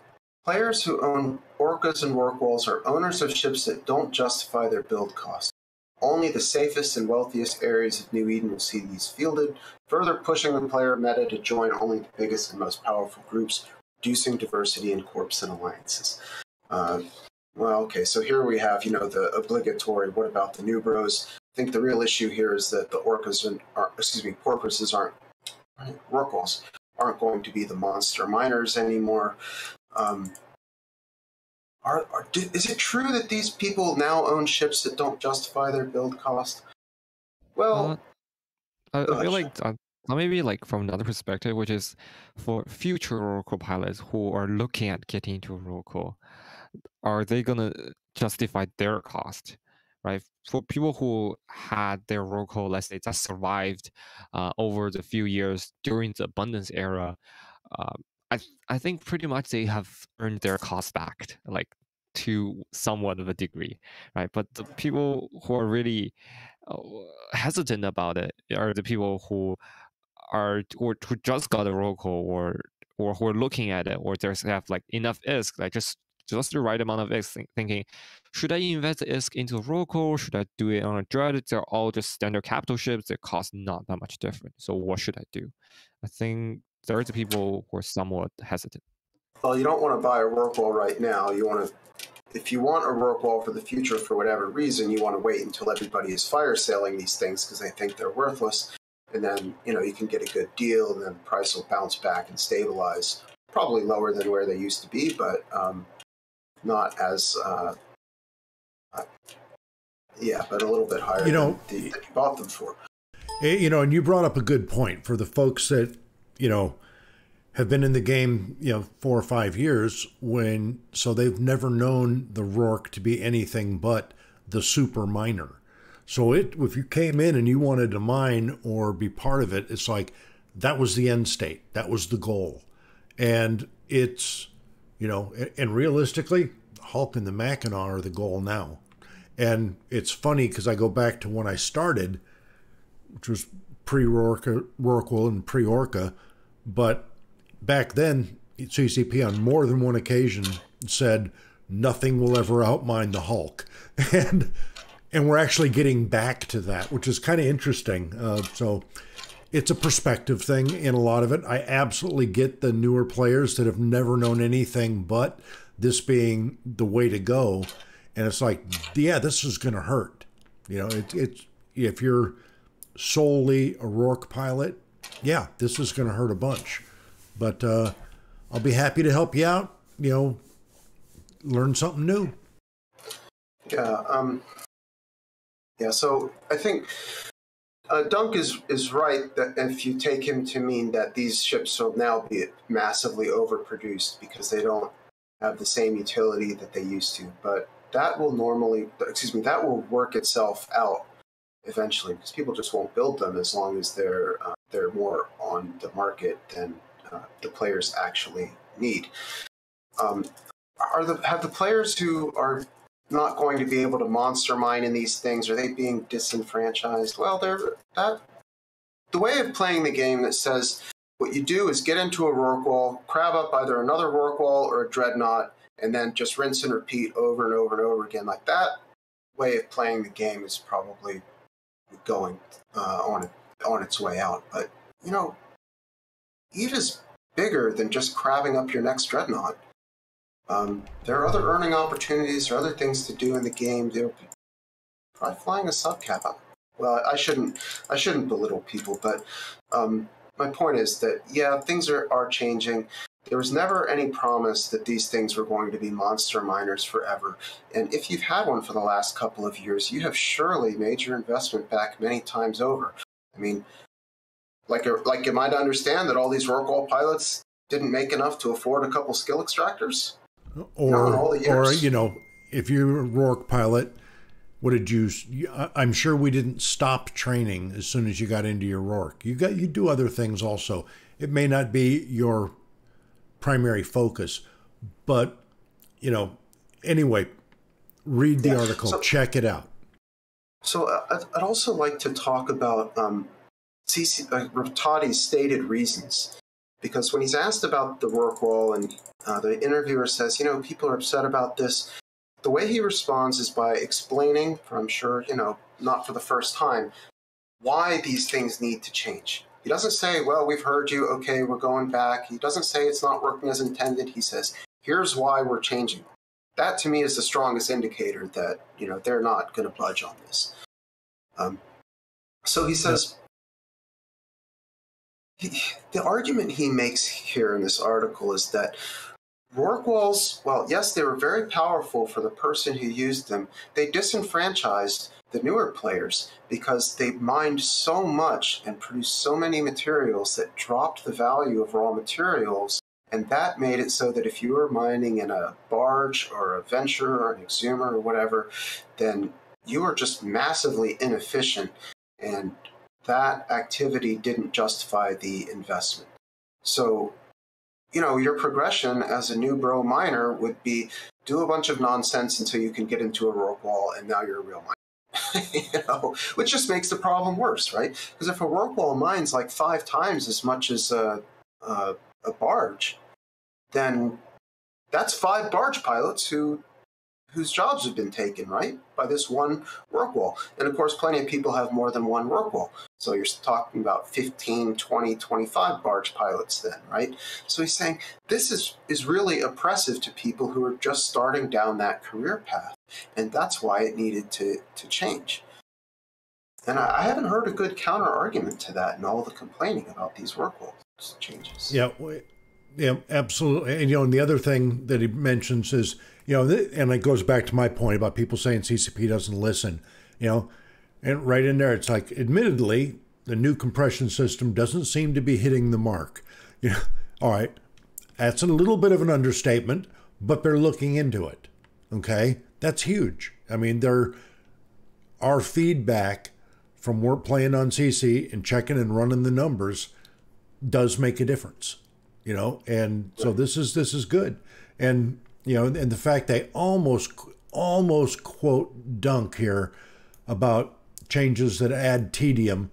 Players who own Orcas and Rorquals are owners of ships that don't justify their build cost. Only the safest and wealthiest areas of New Eden will see these fielded, further pushing the player meta to join only the biggest and most powerful groups, reducing diversity in corps and alliances. Uh, well, okay, so here we have, you know, the obligatory. What about the new bros? I think the real issue here is that the orcas are, excuse me, porpoises aren't, Rorquals aren't going to be the monster miners anymore. Um, are, are do, is it true that these people now own ships that don't justify their build cost? Well, uh, I, I feel like uh, maybe like from another perspective, which is for future Rorqual pilots who are looking at getting into Rorqual, are they gonna justify their cost? Right, for people who had their Rorqual, let's say, just survived uh, over the few years during the abundance era, uh, I I think pretty much they have earned their cost back. Like to somewhat of a degree, right? But the people who are really uh, hesitant about it are the people who are or who just got a Oracle or or who are looking at it or just have like enough ISK, like just just the right amount of ISK, thinking, should I invest the ISK into a Oracle? Should I do it on a Dread? They're all just standard capital ships. They cost not that much different. So what should I do? I think there are the people who are somewhat hesitant. Well, you don't want to buy a Rorqual right now. You want to, if you want a Rorqual for the future for whatever reason, you want to wait until everybody is fire selling these things because they think they're worthless, and then you know you can get a good deal, and then the price will bounce back and stabilize. Probably lower than where they used to be, but um, not as uh, uh, yeah, but a little bit higher. You know, than, than you bought them for. Eh, you know, and you brought up a good point for the folks that you know have been in the game, you know, four or five years when so they've never known the Rourke to be anything but the super miner. So it if you came in and you wanted to mine or be part of it, it's like that was the end state. That was the goal. And it's you know, and realistically, Hulk and the Mackinaw are the goal now. And it's funny because I go back to when I started, which was pre Rorqual and pre Orca, but back then, CCP on more than one occasion said nothing will ever outmine the Hulk, and and we're actually getting back to that, which is kind of interesting. Uh, so it's a perspective thing in a lot of it. I absolutely get the newer players that have never known anything but this being the way to go, and it's like, yeah, this is going to hurt. You know, it's it's if you're solely a Rourke pilot, yeah, this is going to hurt a bunch. But uh, I'll be happy to help you out. You know, learn something new. Yeah. Um, yeah. So I think uh, Dunk is is right that if you take him to mean that these ships will now be massively overproduced because they don't have the same utility that they used to, but that will normally, excuse me, that will work itself out eventually because people just won't build them as long as they're uh, they're more on the market than uh, the players actually need. Um, are the have the players who are not going to be able to monster mine in these things are they being disenfranchised? Well, they're that the way of playing the game that says what you do is get into a Rorqual, crab up either another Rorqual or a Dreadnought, and then just rinse and repeat over and over and over again. Like that way of playing the game is probably going uh, on on its way out. But you know, Eve is bigger than just crabbing up your next dreadnought. Um, there are other earning opportunities or other things to do in the game. Try flying a subcap. Well, I shouldn't I shouldn't belittle people, but um, my point is that yeah, things are, are changing. There was never any promise that these things were going to be monster miners forever. And if you've had one for the last couple of years, you have surely made your investment back many times over. I mean, like, like, am I to understand that all these Rorqual pilots didn't make enough to afford a couple skill extractors? Or, you know, or you know, if you're a Rourke pilot, what did you? I'm sure we didn't stop training as soon as you got into your Rourke. You got you do other things also. It may not be your primary focus, but you know, anyway, read the yeah. article, so, check it out. So uh, I'd also like to talk about um, CC, uh, Rattati's stated reasons. Because when he's asked about the Rorqual and uh, the interviewer says, you know, people are upset about this, the way he responds is by explaining, for I'm sure, you know, not for the first time, why these things need to change. He doesn't say, well, we've heard you, okay, we're going back. He doesn't say it's not working as intended. He says, here's why we're changing. That to me is the strongest indicator that, you know, they're not going to budge on this. Um, so he says, the argument he makes here in this article is that Rorquals, well, yes, they were very powerful for the person who used them. They disenfranchised the newer players because they mined so much and produced so many materials that dropped the value of raw materials. And that made it so that if you were mining in a barge or a venture or an exhumer or whatever, then you were just massively inefficient. And that activity didn't justify the investment. So, you know, your progression as a new bro miner would be do a bunch of nonsense until you can get into a Rorqual, and now you're a real miner. you know, which just makes the problem worse, right? Because if a Rorqual mines like five times as much as a, a, a barge, then that's five barge pilots who whose jobs have been taken, right, by this one Rorqual. And of course, plenty of people have more than one Rorqual. So you're talking about 15, 20, 25 barge pilots then, right? So he's saying this is, is really oppressive to people who are just starting down that career path. And that's why it needed to, to change. And I, I haven't heard a good counter argument to that in all the complaining about these Rorqual changes. Yeah, yeah, absolutely. And you know, and the other thing that he mentions is, you know, and it goes back to my point about people saying CCP doesn't listen. You know, and right in there, it's like, admittedly, the new compression system doesn't seem to be hitting the mark. You know, all right, that's a little bit of an understatement, but they're looking into it. Okay, that's huge. I mean, there, our feedback from work playing on SiSi and checking and running the numbers does make a difference you know and so this is this is good and you know and the fact they almost almost quote dunk here about changes that add tedium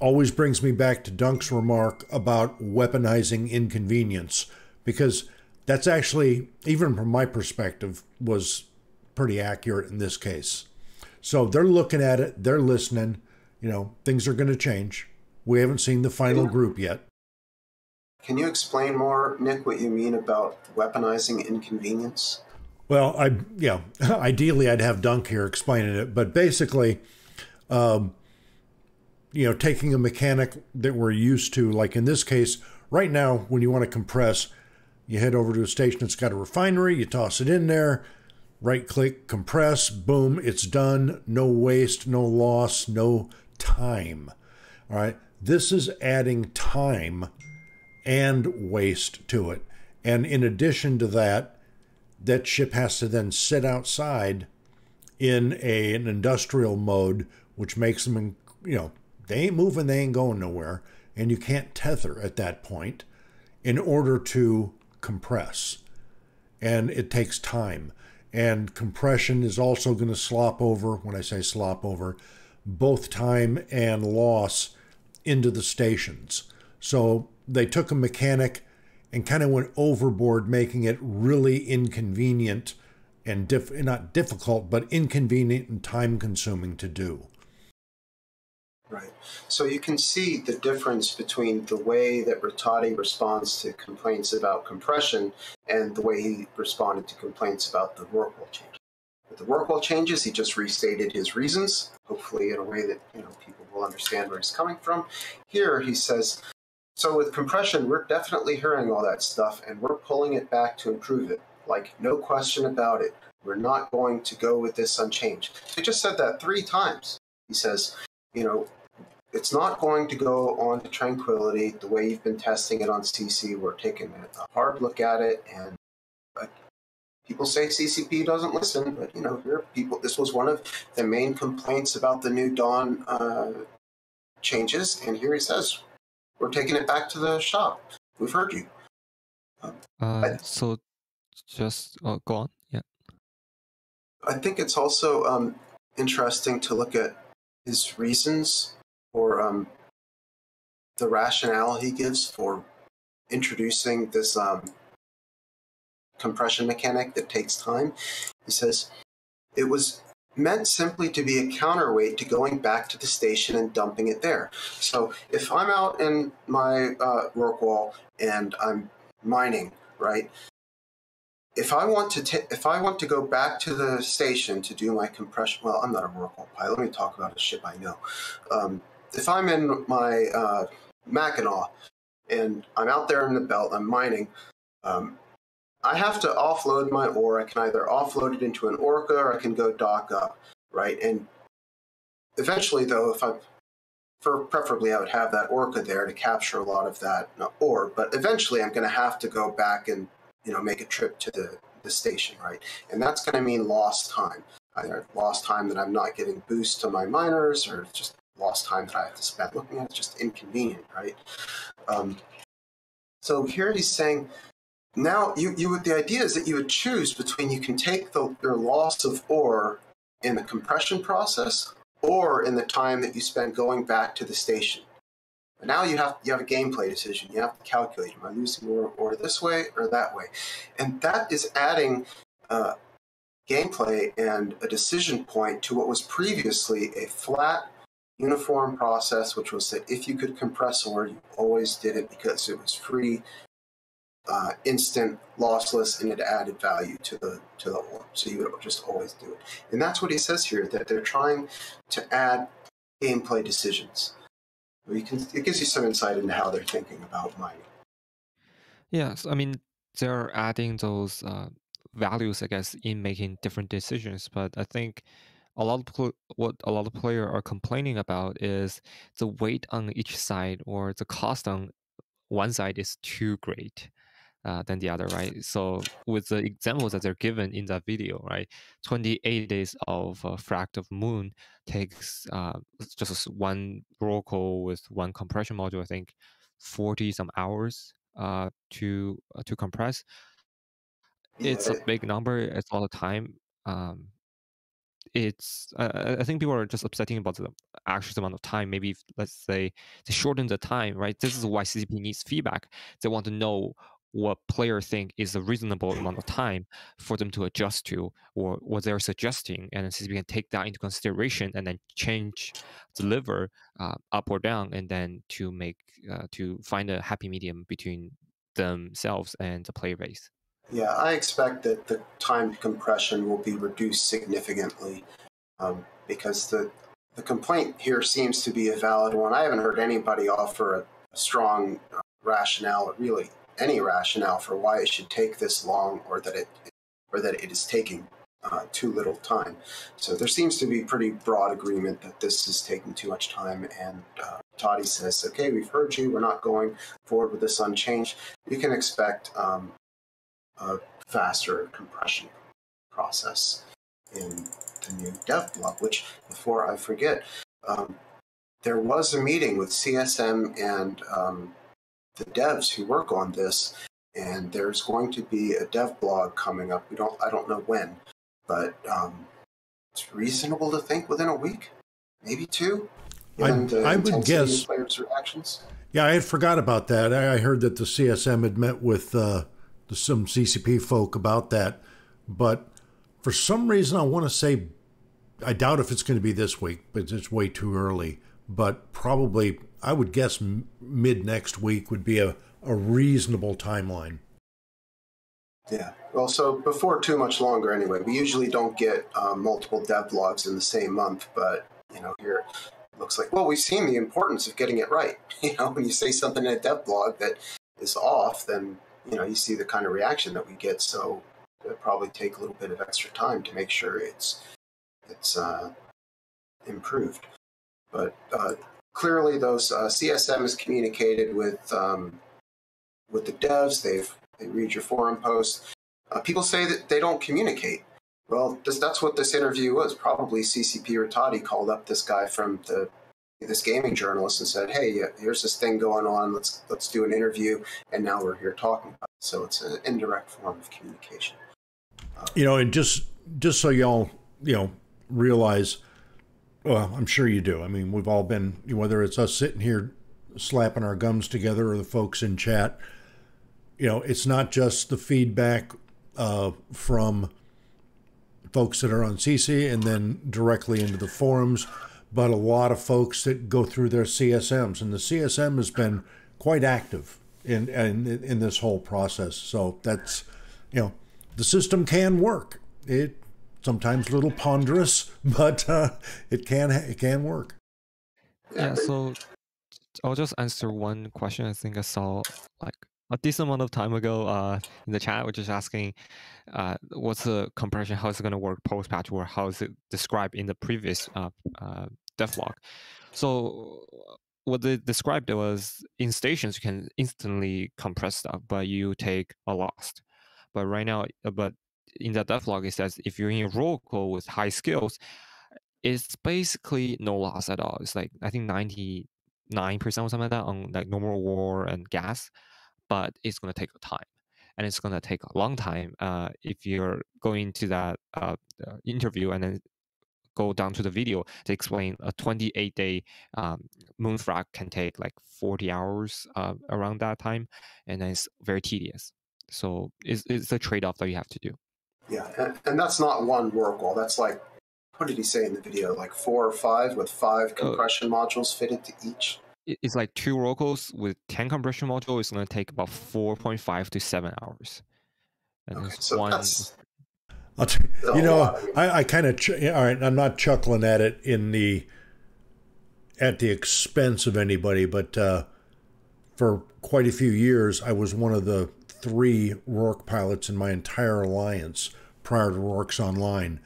always brings me back to dunk's remark about weaponizing inconvenience because that's actually even from my perspective was pretty accurate in this case. So they're looking at it they're listening you know things are going to change. We haven't seen the final group yet can you explain more, Nick, what you mean about weaponizing inconvenience? Well, I yeah, ideally I'd have Dunk here explaining it, but basically, um, you know, taking a mechanic that we're used to, like in this case, right now, when you want to compress, you head over to a station that's got a refinery, you toss it in there, right click, compress, boom, it's done. No waste, no loss, no time. All right. This is adding time and waste to it. And in addition to that, that ship has to then sit outside in a, an industrial mode, which makes them, you know, they ain't moving, they ain't going nowhere. And you can't tether at that point in order to compress. And it takes time. And compression is also going to slop over, when I say slop over, both time and loss into the stations. So they took a mechanic and kind of went overboard, making it really inconvenient and not difficult, but inconvenient and time consuming to do. Right. So you can see the difference between the way that Rattati responds to complaints about compression and the way he responded to complaints about the Rorqual changes. With the Rorqual changes, he just restated his reasons, hopefully in a way that you know people will understand where he's coming from. Here he says, so with compression, we're definitely hearing all that stuff and we're pulling it back to improve it. Like, no question about it. We're not going to go with this unchanged. He just said that three times. He says, you know, it's not going to go on to Tranquility the way you've been testing it on SiSi. We're taking a hard look at it, and people say CCP doesn't listen, but you know, here people. This was one of the main complaints about the new Dawn uh, changes, and here he says we're taking it back to the shop. We've heard you. Uh, I, so just uh, go on. Yeah. I think it's also um, interesting to look at his reasons or um, the rationale he gives for introducing this um, compression mechanic that takes time. He says it was meant simply to be a counterweight to going back to the station and dumping it there. So if I'm out in my uh, wall and I'm mining, right? If I want to t- if I want to go back to the station to do my compression, well, I'm not a Rorqual pilot. Let me talk about a ship I know. Um, if I'm in my uh, Mackinaw and I'm out there in the belt, I'm mining. Um, I have to offload my ore. I can either offload it into an Orca or I can go dock up, right? And eventually, though, if I, for preferably, I would have that Orca there to capture a lot of that ore. But eventually, I'm going to have to go back and you know make a trip to the the station, right? And that's going to mean lost time. Either lost time that I'm not giving boost to my miners, or just lost time that I have to spend looking at. It's just inconvenient, right? Um, so here he's saying now you, you would the idea is that you would choose between you can take the your loss of ore in the compression process or in the time that you spend going back to the station. But now you have you have a gameplay decision. You have to calculate: Am I losing ore, ore this way or that way? And that is adding uh, gameplay and a decision point to what was previously a flat, uniform process, which was that if you could compress ore, you always did it because it was free uh, instant, lossless, and it added value to the to the orb. So you would just always do it. And that's what he says here that they're trying to add gameplay decisions. Can it gives you some insight into how they're thinking about mining. Yes, I mean they're adding those uh, values, I guess, in making different decisions. But I think a lot of what a lot of players are complaining about is the weight on each side or the cost on one side is too great uh, than the other, right? So with the examples that they're given in that video, right, 28 days of uh, Fractal Moon takes uh, just one Oracle with one compression module, I think, 40 some hours uh, to uh, to compress. It's a big number. It's all the time. Um, it's uh, I think people are just upsetting about the actual amount of time. Maybe if, let's say to shorten the time, right? This is why CCP needs feedback. They want to know what players think is a reasonable amount of time for them to adjust to or what they're suggesting and since we can take that into consideration and then change deliver uh, up or down and then to make uh, to find a happy medium between themselves and the player base. Yeah i expect that the time compression will be reduced significantly um, because the the complaint here seems to be a valid one. I haven't heard anybody offer a, a strong uh, rationale really any rationale for why it should take this long or that it or that it is taking uh, too little time. So there seems to be pretty broad agreement that this is taking too much time. And uh, Toddy says, "Okay, we've heard you. We're not going forward with this unchanged. You can expect um, a faster compression process in the new dev blog." Which, before I forget, um, there was a meeting with CSM and um, the devs who work on this, and there's going to be a dev blog coming up. We don't, I don't know when, but um, it's reasonable to think within a week, maybe two. I, I would guess players' reactions. Yeah, I had forgot about that. I heard that the CSM had met with uh, some CCP folk about that, but for some reason, I want to say I doubt if it's going to be this week, but it's way too early. But probably I would guess mid next week would be a, a reasonable timeline. Yeah. Well, so before too much longer, anyway. We usually don't get um, multiple devlogs in the same month, but you know, here it looks like well, we've seen the importance of getting it right. You know, when you say something in a devlog that is off, then you know you see the kind of reaction that we get. So it'll probably take a little bit of extra time to make sure it's it's uh, improved. But uh, clearly those uh, CSM has communicated with um, with the devs. They've they read your forum posts. Uh, people say that they don't communicate. Well, this, that's what this interview was. Probably CCP or called up this guy from the this gaming journalist and said, "Hey, here's this thing going on. Let's let's do an interview." And now we're here talking about it. So it's an indirect form of communication. Uh, you know, and just just so y'all you know realize well, I'm sure you do. I mean, we've all been, whether it's us sitting here slapping our gums together or the folks in chat, you know, it's not just the feedback uh, from folks that are on SiSi and then directly into the forums, but a lot of folks that go through their CSMs. And the CSM has been quite active in, in, in this whole process. So that's, you know, the system can work. It sometimes a little ponderous, but uh, it can it can work. Yeah, so I'll just answer one question. I think I saw like a decent amount of time ago uh, in the chat, which is asking uh, what's the compression, how is it going to work post patch, or how is it described in the previous uh, uh, devlog. So what they described was in stations you can instantly compress stuff, but you take a loss. But right now, uh, but in the devlog it says if you're in a Oracle with high skills, it's basically no loss at all. It's like I think ninety nine percent or something like that on like normal war and gas, but it's gonna take time. and it's gonna take a long time. Uh, if you're going to that uh, uh, interview and then go down to the video to explain a 28 day um, moon frac can take like 40 hours uh, around that time, and then it's very tedious. So it's, it's a trade off that you have to do. Yeah, and, and that's not one Rorqual. That's like, what did he say in the video? Like four or five with five compression modules fitted to each. It's like two Rocos with 10 compression module. It's going to take about 4.5 to 7 hours. And Okay, it's so one. that's I'll t- a you know, lot. I, I kind of ch- all right. I'm not chuckling at it in the at the expense of anybody, but uh, for quite a few years, I was one of the three Rorqual pilots in my entire alliance prior to Rorquals Online.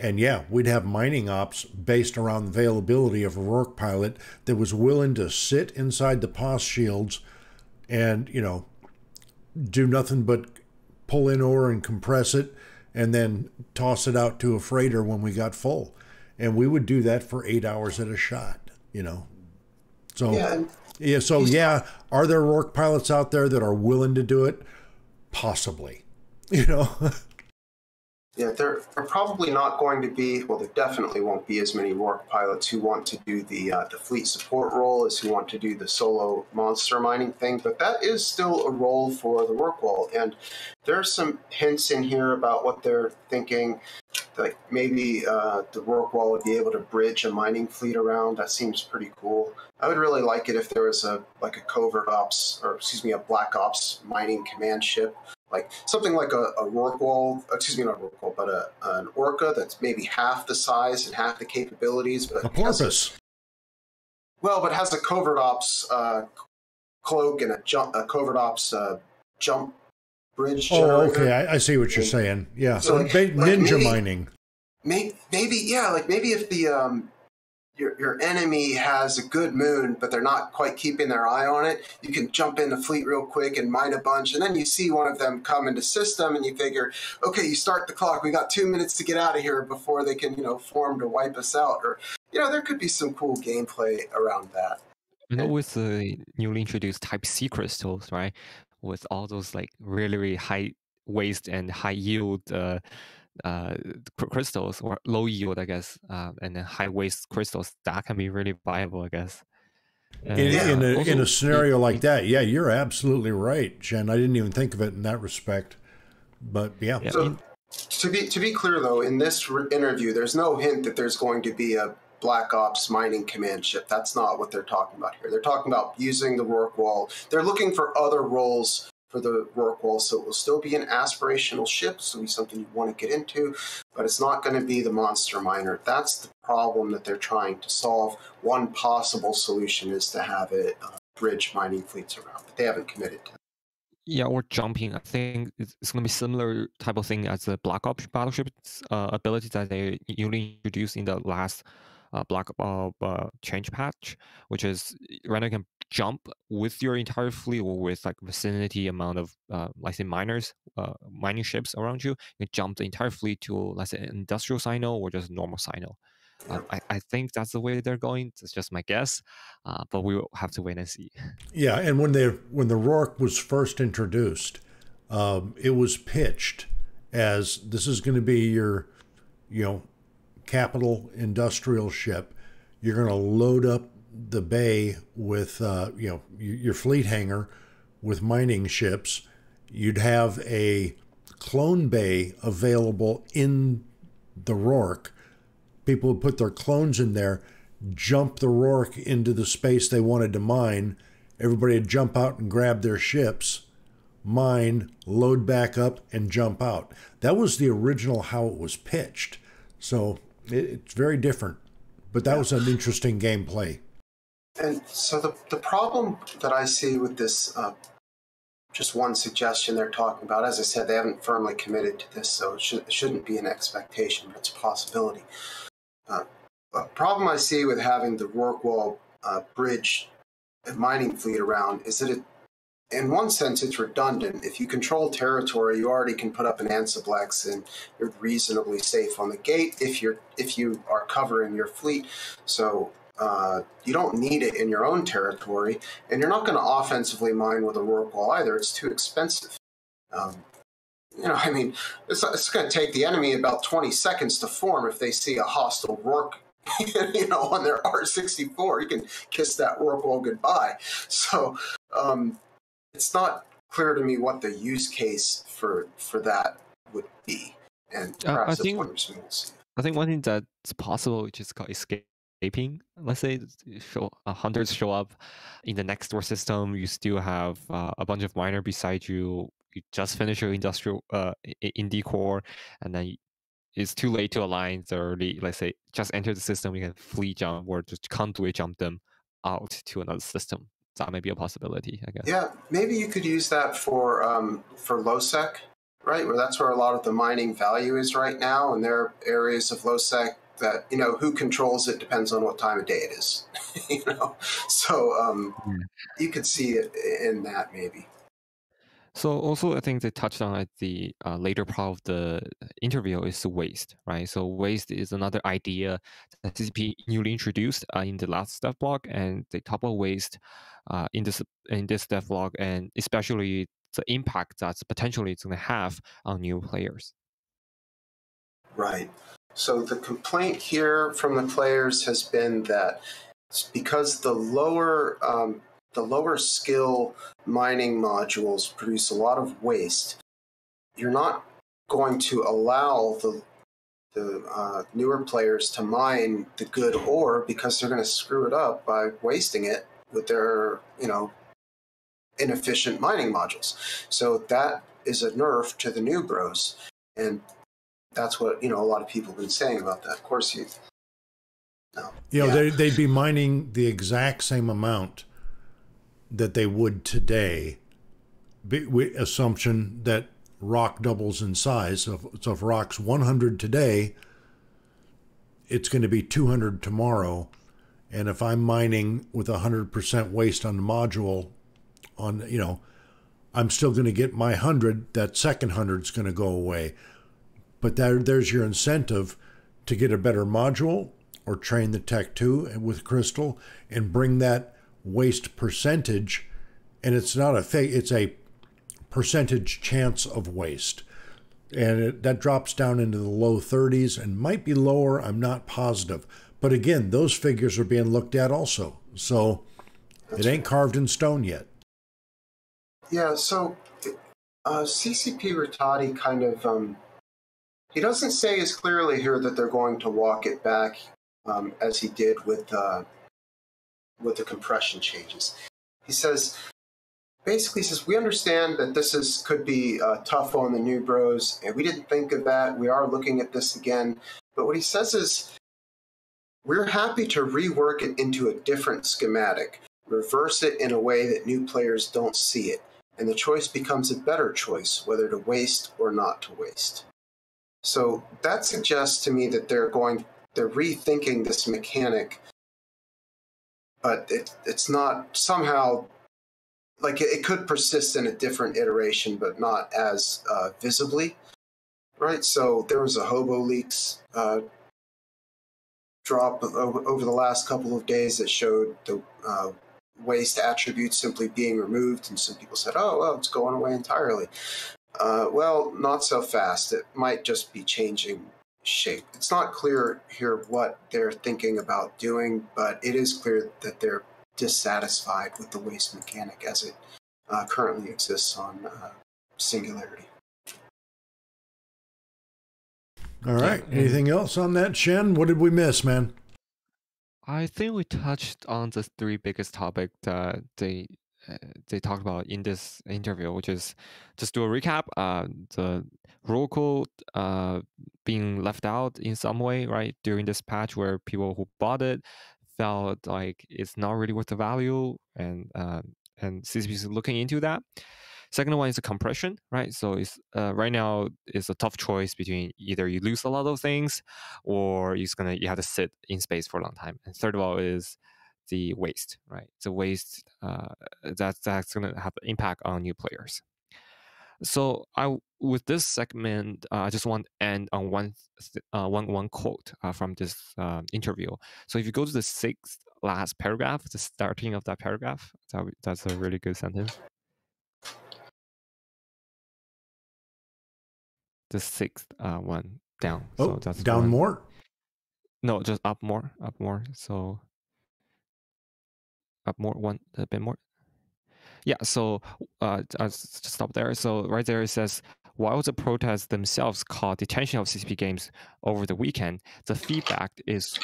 And yeah, we'd have mining ops based around the availability of a Rorqual pilot that was willing to sit inside the POS shields and, you know, do nothing but pull in ore and compress it and then toss it out to a freighter when we got full. And we would do that for eight hours at a shot, you know. So yeah, yeah, so yeah, are there Rorqual pilots out there that are willing to do it? Possibly. You know. Yeah, there are probably not going to be. Well, there definitely won't be as many Rorqual pilots who want to do the uh, the fleet support role as who want to do the solo monster mining thing. But that is still a role for the Rorqual, and there are some hints in here about what they're thinking. Like maybe uh, the Rorqual would be able to bridge a mining fleet around. That seems pretty cool. I would really like it if there was a like a covert ops or excuse me a black ops mining command ship like something like a, a Rorqual, excuse me, not a Rorqual, but a, an Orca that's maybe half the size and half the capabilities, but a has porpoise. well, but has a covert ops uh, cloak and a jump, a covert ops uh, jump bridge. Oh, generator. okay. I, I see what you're saying. Yeah. So, like, ninja maybe- mining. Maybe, maybe, yeah, like maybe if the um, your your enemy has a good moon, but they're not quite keeping their eye on it, you can jump in the fleet real quick and mine a bunch, and then you see one of them come into system, and you figure, okay, you start the clock. We got two minutes to get out of here before they can, you know, form to wipe us out, or you know, there could be some cool gameplay around that. Know, with the newly introduced Type C crystals, right? With all those like really, really high waste and high yield uh, uh, crystals, or low yield, I guess, uh, and then high waste crystals, that can be really viable, I guess. In, And, in, uh, a, in also, a it- scenario like that, yeah, you're absolutely right, Shen. I didn't even think of it in that respect. But yeah. Yeah, So- To be to be clear though, in this re- interview, there's no hint that there's going to be a Black Ops mining command ship. That's not what they're talking about here. They're talking about using the Rorqual. They're looking for other roles for the Rorqual, so it will still be an aspirational ship, so it'll be something you want to get into, but it's not going to be the monster miner. That's the problem that they're trying to solve. One possible solution is to have it uh, bridge mining fleets around, but they haven't committed to. Yeah, or jumping. I think it's, going to be similar type of thing as the Black Ops battleship's uh, ability that they newly introduced in the last uh, Black Ops uh, change patch, which is you can jump with your entire fleet or with like vicinity amount of uh, let's say miners, uh, mining ships around you. You jump the entire fleet to let's say industrial cyno or just normal cyno. Uh, I, I think that's the way they're going. It's just my guess, uh, but we will have to wait and see. Yeah, and when they when the Rorqual was first introduced, um, it was pitched as this is going to be your, you know, capital industrial ship. You're going to load up the bay with, uh, you know, your fleet hangar with mining ships. You'd have a clone bay available in the Rorqual. People would put their clones in there, jump the Rorqual into the space they wanted to mine. Everybody would jump out and grab their ships, mine, load back up, and jump out. That was the original how it was pitched. So it, it's very different. But that was an interesting gameplay. And so the, the problem that I see with this, uh, just one suggestion they're talking about, as I said, they haven't firmly committed to this, so it, should, it shouldn't be an expectation, but it's a possibility. Uh, a problem I see with having the Rorqual uh, bridge mining fleet around is that it, in one sense, it's redundant. If you control territory, you already can put up an Ansiblex and you're reasonably safe on the gate if you're if you are covering your fleet. So uh, you don't need it in your own territory, and you're not going to offensively mine with a Rorqual either. It's too expensive. Um, you know, I mean, it's, it's going to take the enemy about 20 seconds to form if they see a hostile Rorqual, you know, on their R64. You can kiss that Rorqual goodbye. So um, it's not clear to me what the use case for for that would be. And Uh, I think- we'll. I think one thing that's possible, which is called escaping. Let's say show, uh, hunters show up in the next door system. You still have uh, a bunch of miner beside you. You just finish your industrial uh, indie core, and then it's too late to align the early. Let's say just enter the system. You can flee jump or just conduit jump them out to another system. That may be a possibility. I guess. Yeah, maybe you could use that for um, for LoSec, right? Where that's where a lot of the mining value is right now, and there are areas of LoSec that you know who controls it depends on what time of day it is. you know, so um, Yeah. you could see it in that maybe. So also, I think they touched on at the uh, later part of the interview is waste, right? So waste is another idea that CCP newly introduced uh, in the last dev blog, and they talk about waste uh, in this in this dev blog, and especially the impact that's potentially it's going to have on new players. Right. So the complaint here from the players has been that because the lower um, the lower skill mining modules produce a lot of waste. You're not going to allow the the uh, newer players to mine the good ore because they're going to screw it up by wasting it with their you know inefficient mining modules. So that is a nerf to the new bros, and that's what you know a lot of people have been saying about that. Of course, you. No. You know, Yeah. they, they'd be mining the exact same amount that they would today. Be, we, assumption that rock doubles in size. So if, so if rock's 100 today, it's going to be 200 tomorrow. And if I'm mining with 100% waste on the module, on you know, I'm still going to get my 100. That second 100 is going to go away. But there, there's your incentive to get a better module or train the tech too with crystal and bring that waste percentage. And it's not a fake it's a percentage chance of waste. And it, that drops down into the low 30s and might be lower i'm not positive. But again those figures are being looked at also. So it ain't carved in stone yet. Yeah, so uh, CCP Rattati kind of um, he doesn't say as clearly here that they're going to walk it back um, as he did with uh, with the compression changes. He says basically he says we understand that this is could be uh, tough on the new bros, and we didn't think of that. We are looking at this again, but what he says is we're happy to rework it into a different schematic, reverse it in a way that new players don't see it and the choice becomes a better choice whether to waste or not to waste. So that suggests to me that they're going, they're rethinking this mechanic, but it, it's not somehow like it, it could persist in a different iteration, but not as uh, visibly, right? So there was a Hobo Leaks uh, drop over, the last couple of days that showed the uh, waste attributes simply being removed, and some people said, "Oh, well, it's going away entirely." Uh, well, not so fast. It might just be changing shape. It's not clear here what they're thinking about doing, but it is clear that they're dissatisfied with the waste mechanic as it uh, currently exists on uh, Singularity. all right and- anything else on that shen what did we miss man I think we touched on the three biggest topics that they uh, they talked about in this interview, which is just do a recap. Uh, the code uh, being left out in some way, right, during this patch, where people who bought it felt like it's not really worth the value, and uh, and CCP is looking into that. Second one is the compression, right? So it's uh, right now it's a tough choice between either you lose a lot of things or you're gonna you have to sit in space for a long time. And third of all is the waste, right? The waste uh, that's that's gonna have an impact on new players. So I with this segment, uh, I just want to end on one uh, one one quote uh, from this um, interview. So if you go to the sixth last paragraph, the starting of that paragraph, that, that's a really good sentence. the sixth uh, one down. Oh, so that's down one. more. No, just up more, up more. So up more, one a bit more. Yeah. So uh, I'll stop there. So right there it says while the protests themselves caused detention of CCP games over the weekend, the feedback is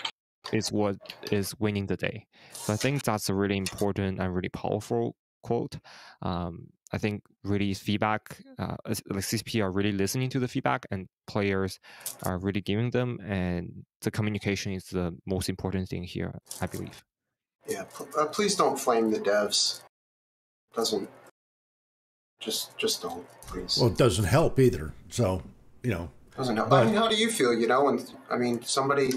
is what is winning the day. So I think that's a really important and really powerful quote. Um, I think really feedback, uh, like CCP are really listening to the feedback, and players are really giving them, and the communication is the most important thing here, I believe. Yeah, uh, please don't flame the devs. Doesn't just just don't, please. Well, it doesn't help either. So you know, doesn't help. but- I mean, how do you feel? You know, and I mean, somebody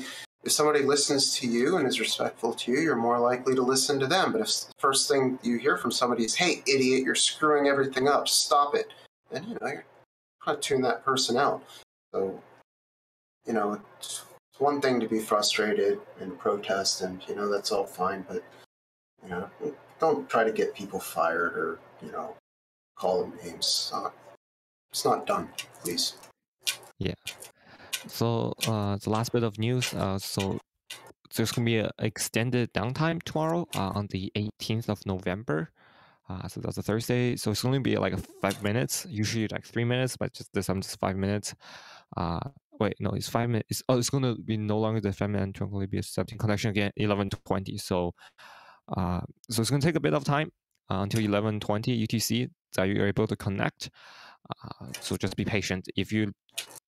if somebody listens to you and is respectful to you, you're more likely to listen to them. But if the first thing you hear from somebody is, "Hey, idiot, you're screwing everything up. Stop it," then you know you're trying to tune that person out. So, you know, one thing to be frustrated and protest, and you know that's all fine. But you know, don't try to get people fired or you know call them names. It's not, it's not done, please. Yeah. So uh, the last bit of news. Uh, so there's gonna be an extended downtime tomorrow uh, on the 18th of November. Uh, so that's a Thursday. So it's only be like five minutes. Usually like three minutes, but just this time just five minutes. Uh, wait, no, it's five minutes. It's, oh, it's gonna be no longer the five minute. It's gonna be accepting connection again, 11:20. So, uh, so it's gonna take a bit of time uh, until 11:20 UTC that you're able to connect. Uh, so just be patient. If you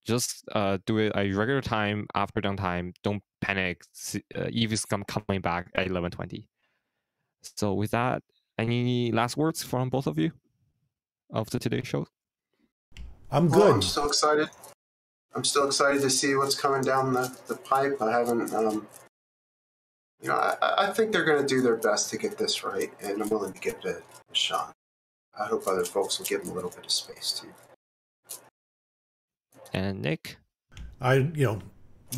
just uh, do it at regular time after downtime. Don't panic. S- Uh, Eve is come coming back at eleven twenty. So with that, any last words from both of you after today's show? I'm Well, I'm good. still excited. I'm still excited to see what's coming down the, the pipe. I haven't, um, you know, I, I think they're going to do their best to get this right, and I'm willing to give it a, a shot. I hope other folks will give them a little bit of space too. And Nick, I you know,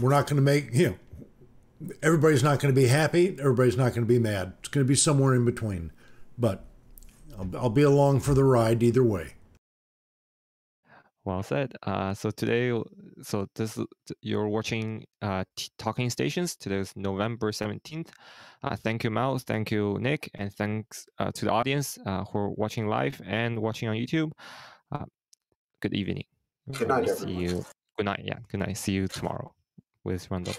we're not going to make you know, everybody's not going to be happy. Everybody's not going to be mad. It's going to be somewhere in between. But I'll, I'll be along for the ride either way. Well said. Uh, so today, so this is- you're watching uh, T- Talking Stations. Today is November seventeenth. Uh, thank you, Mel. Thank you, Nick, and thanks uh, to the audience uh, who are watching live and watching on YouTube. Uh, good evening. Good night, See everyone. you. Good night. Yeah. Good night. See you tomorrow with Roundup.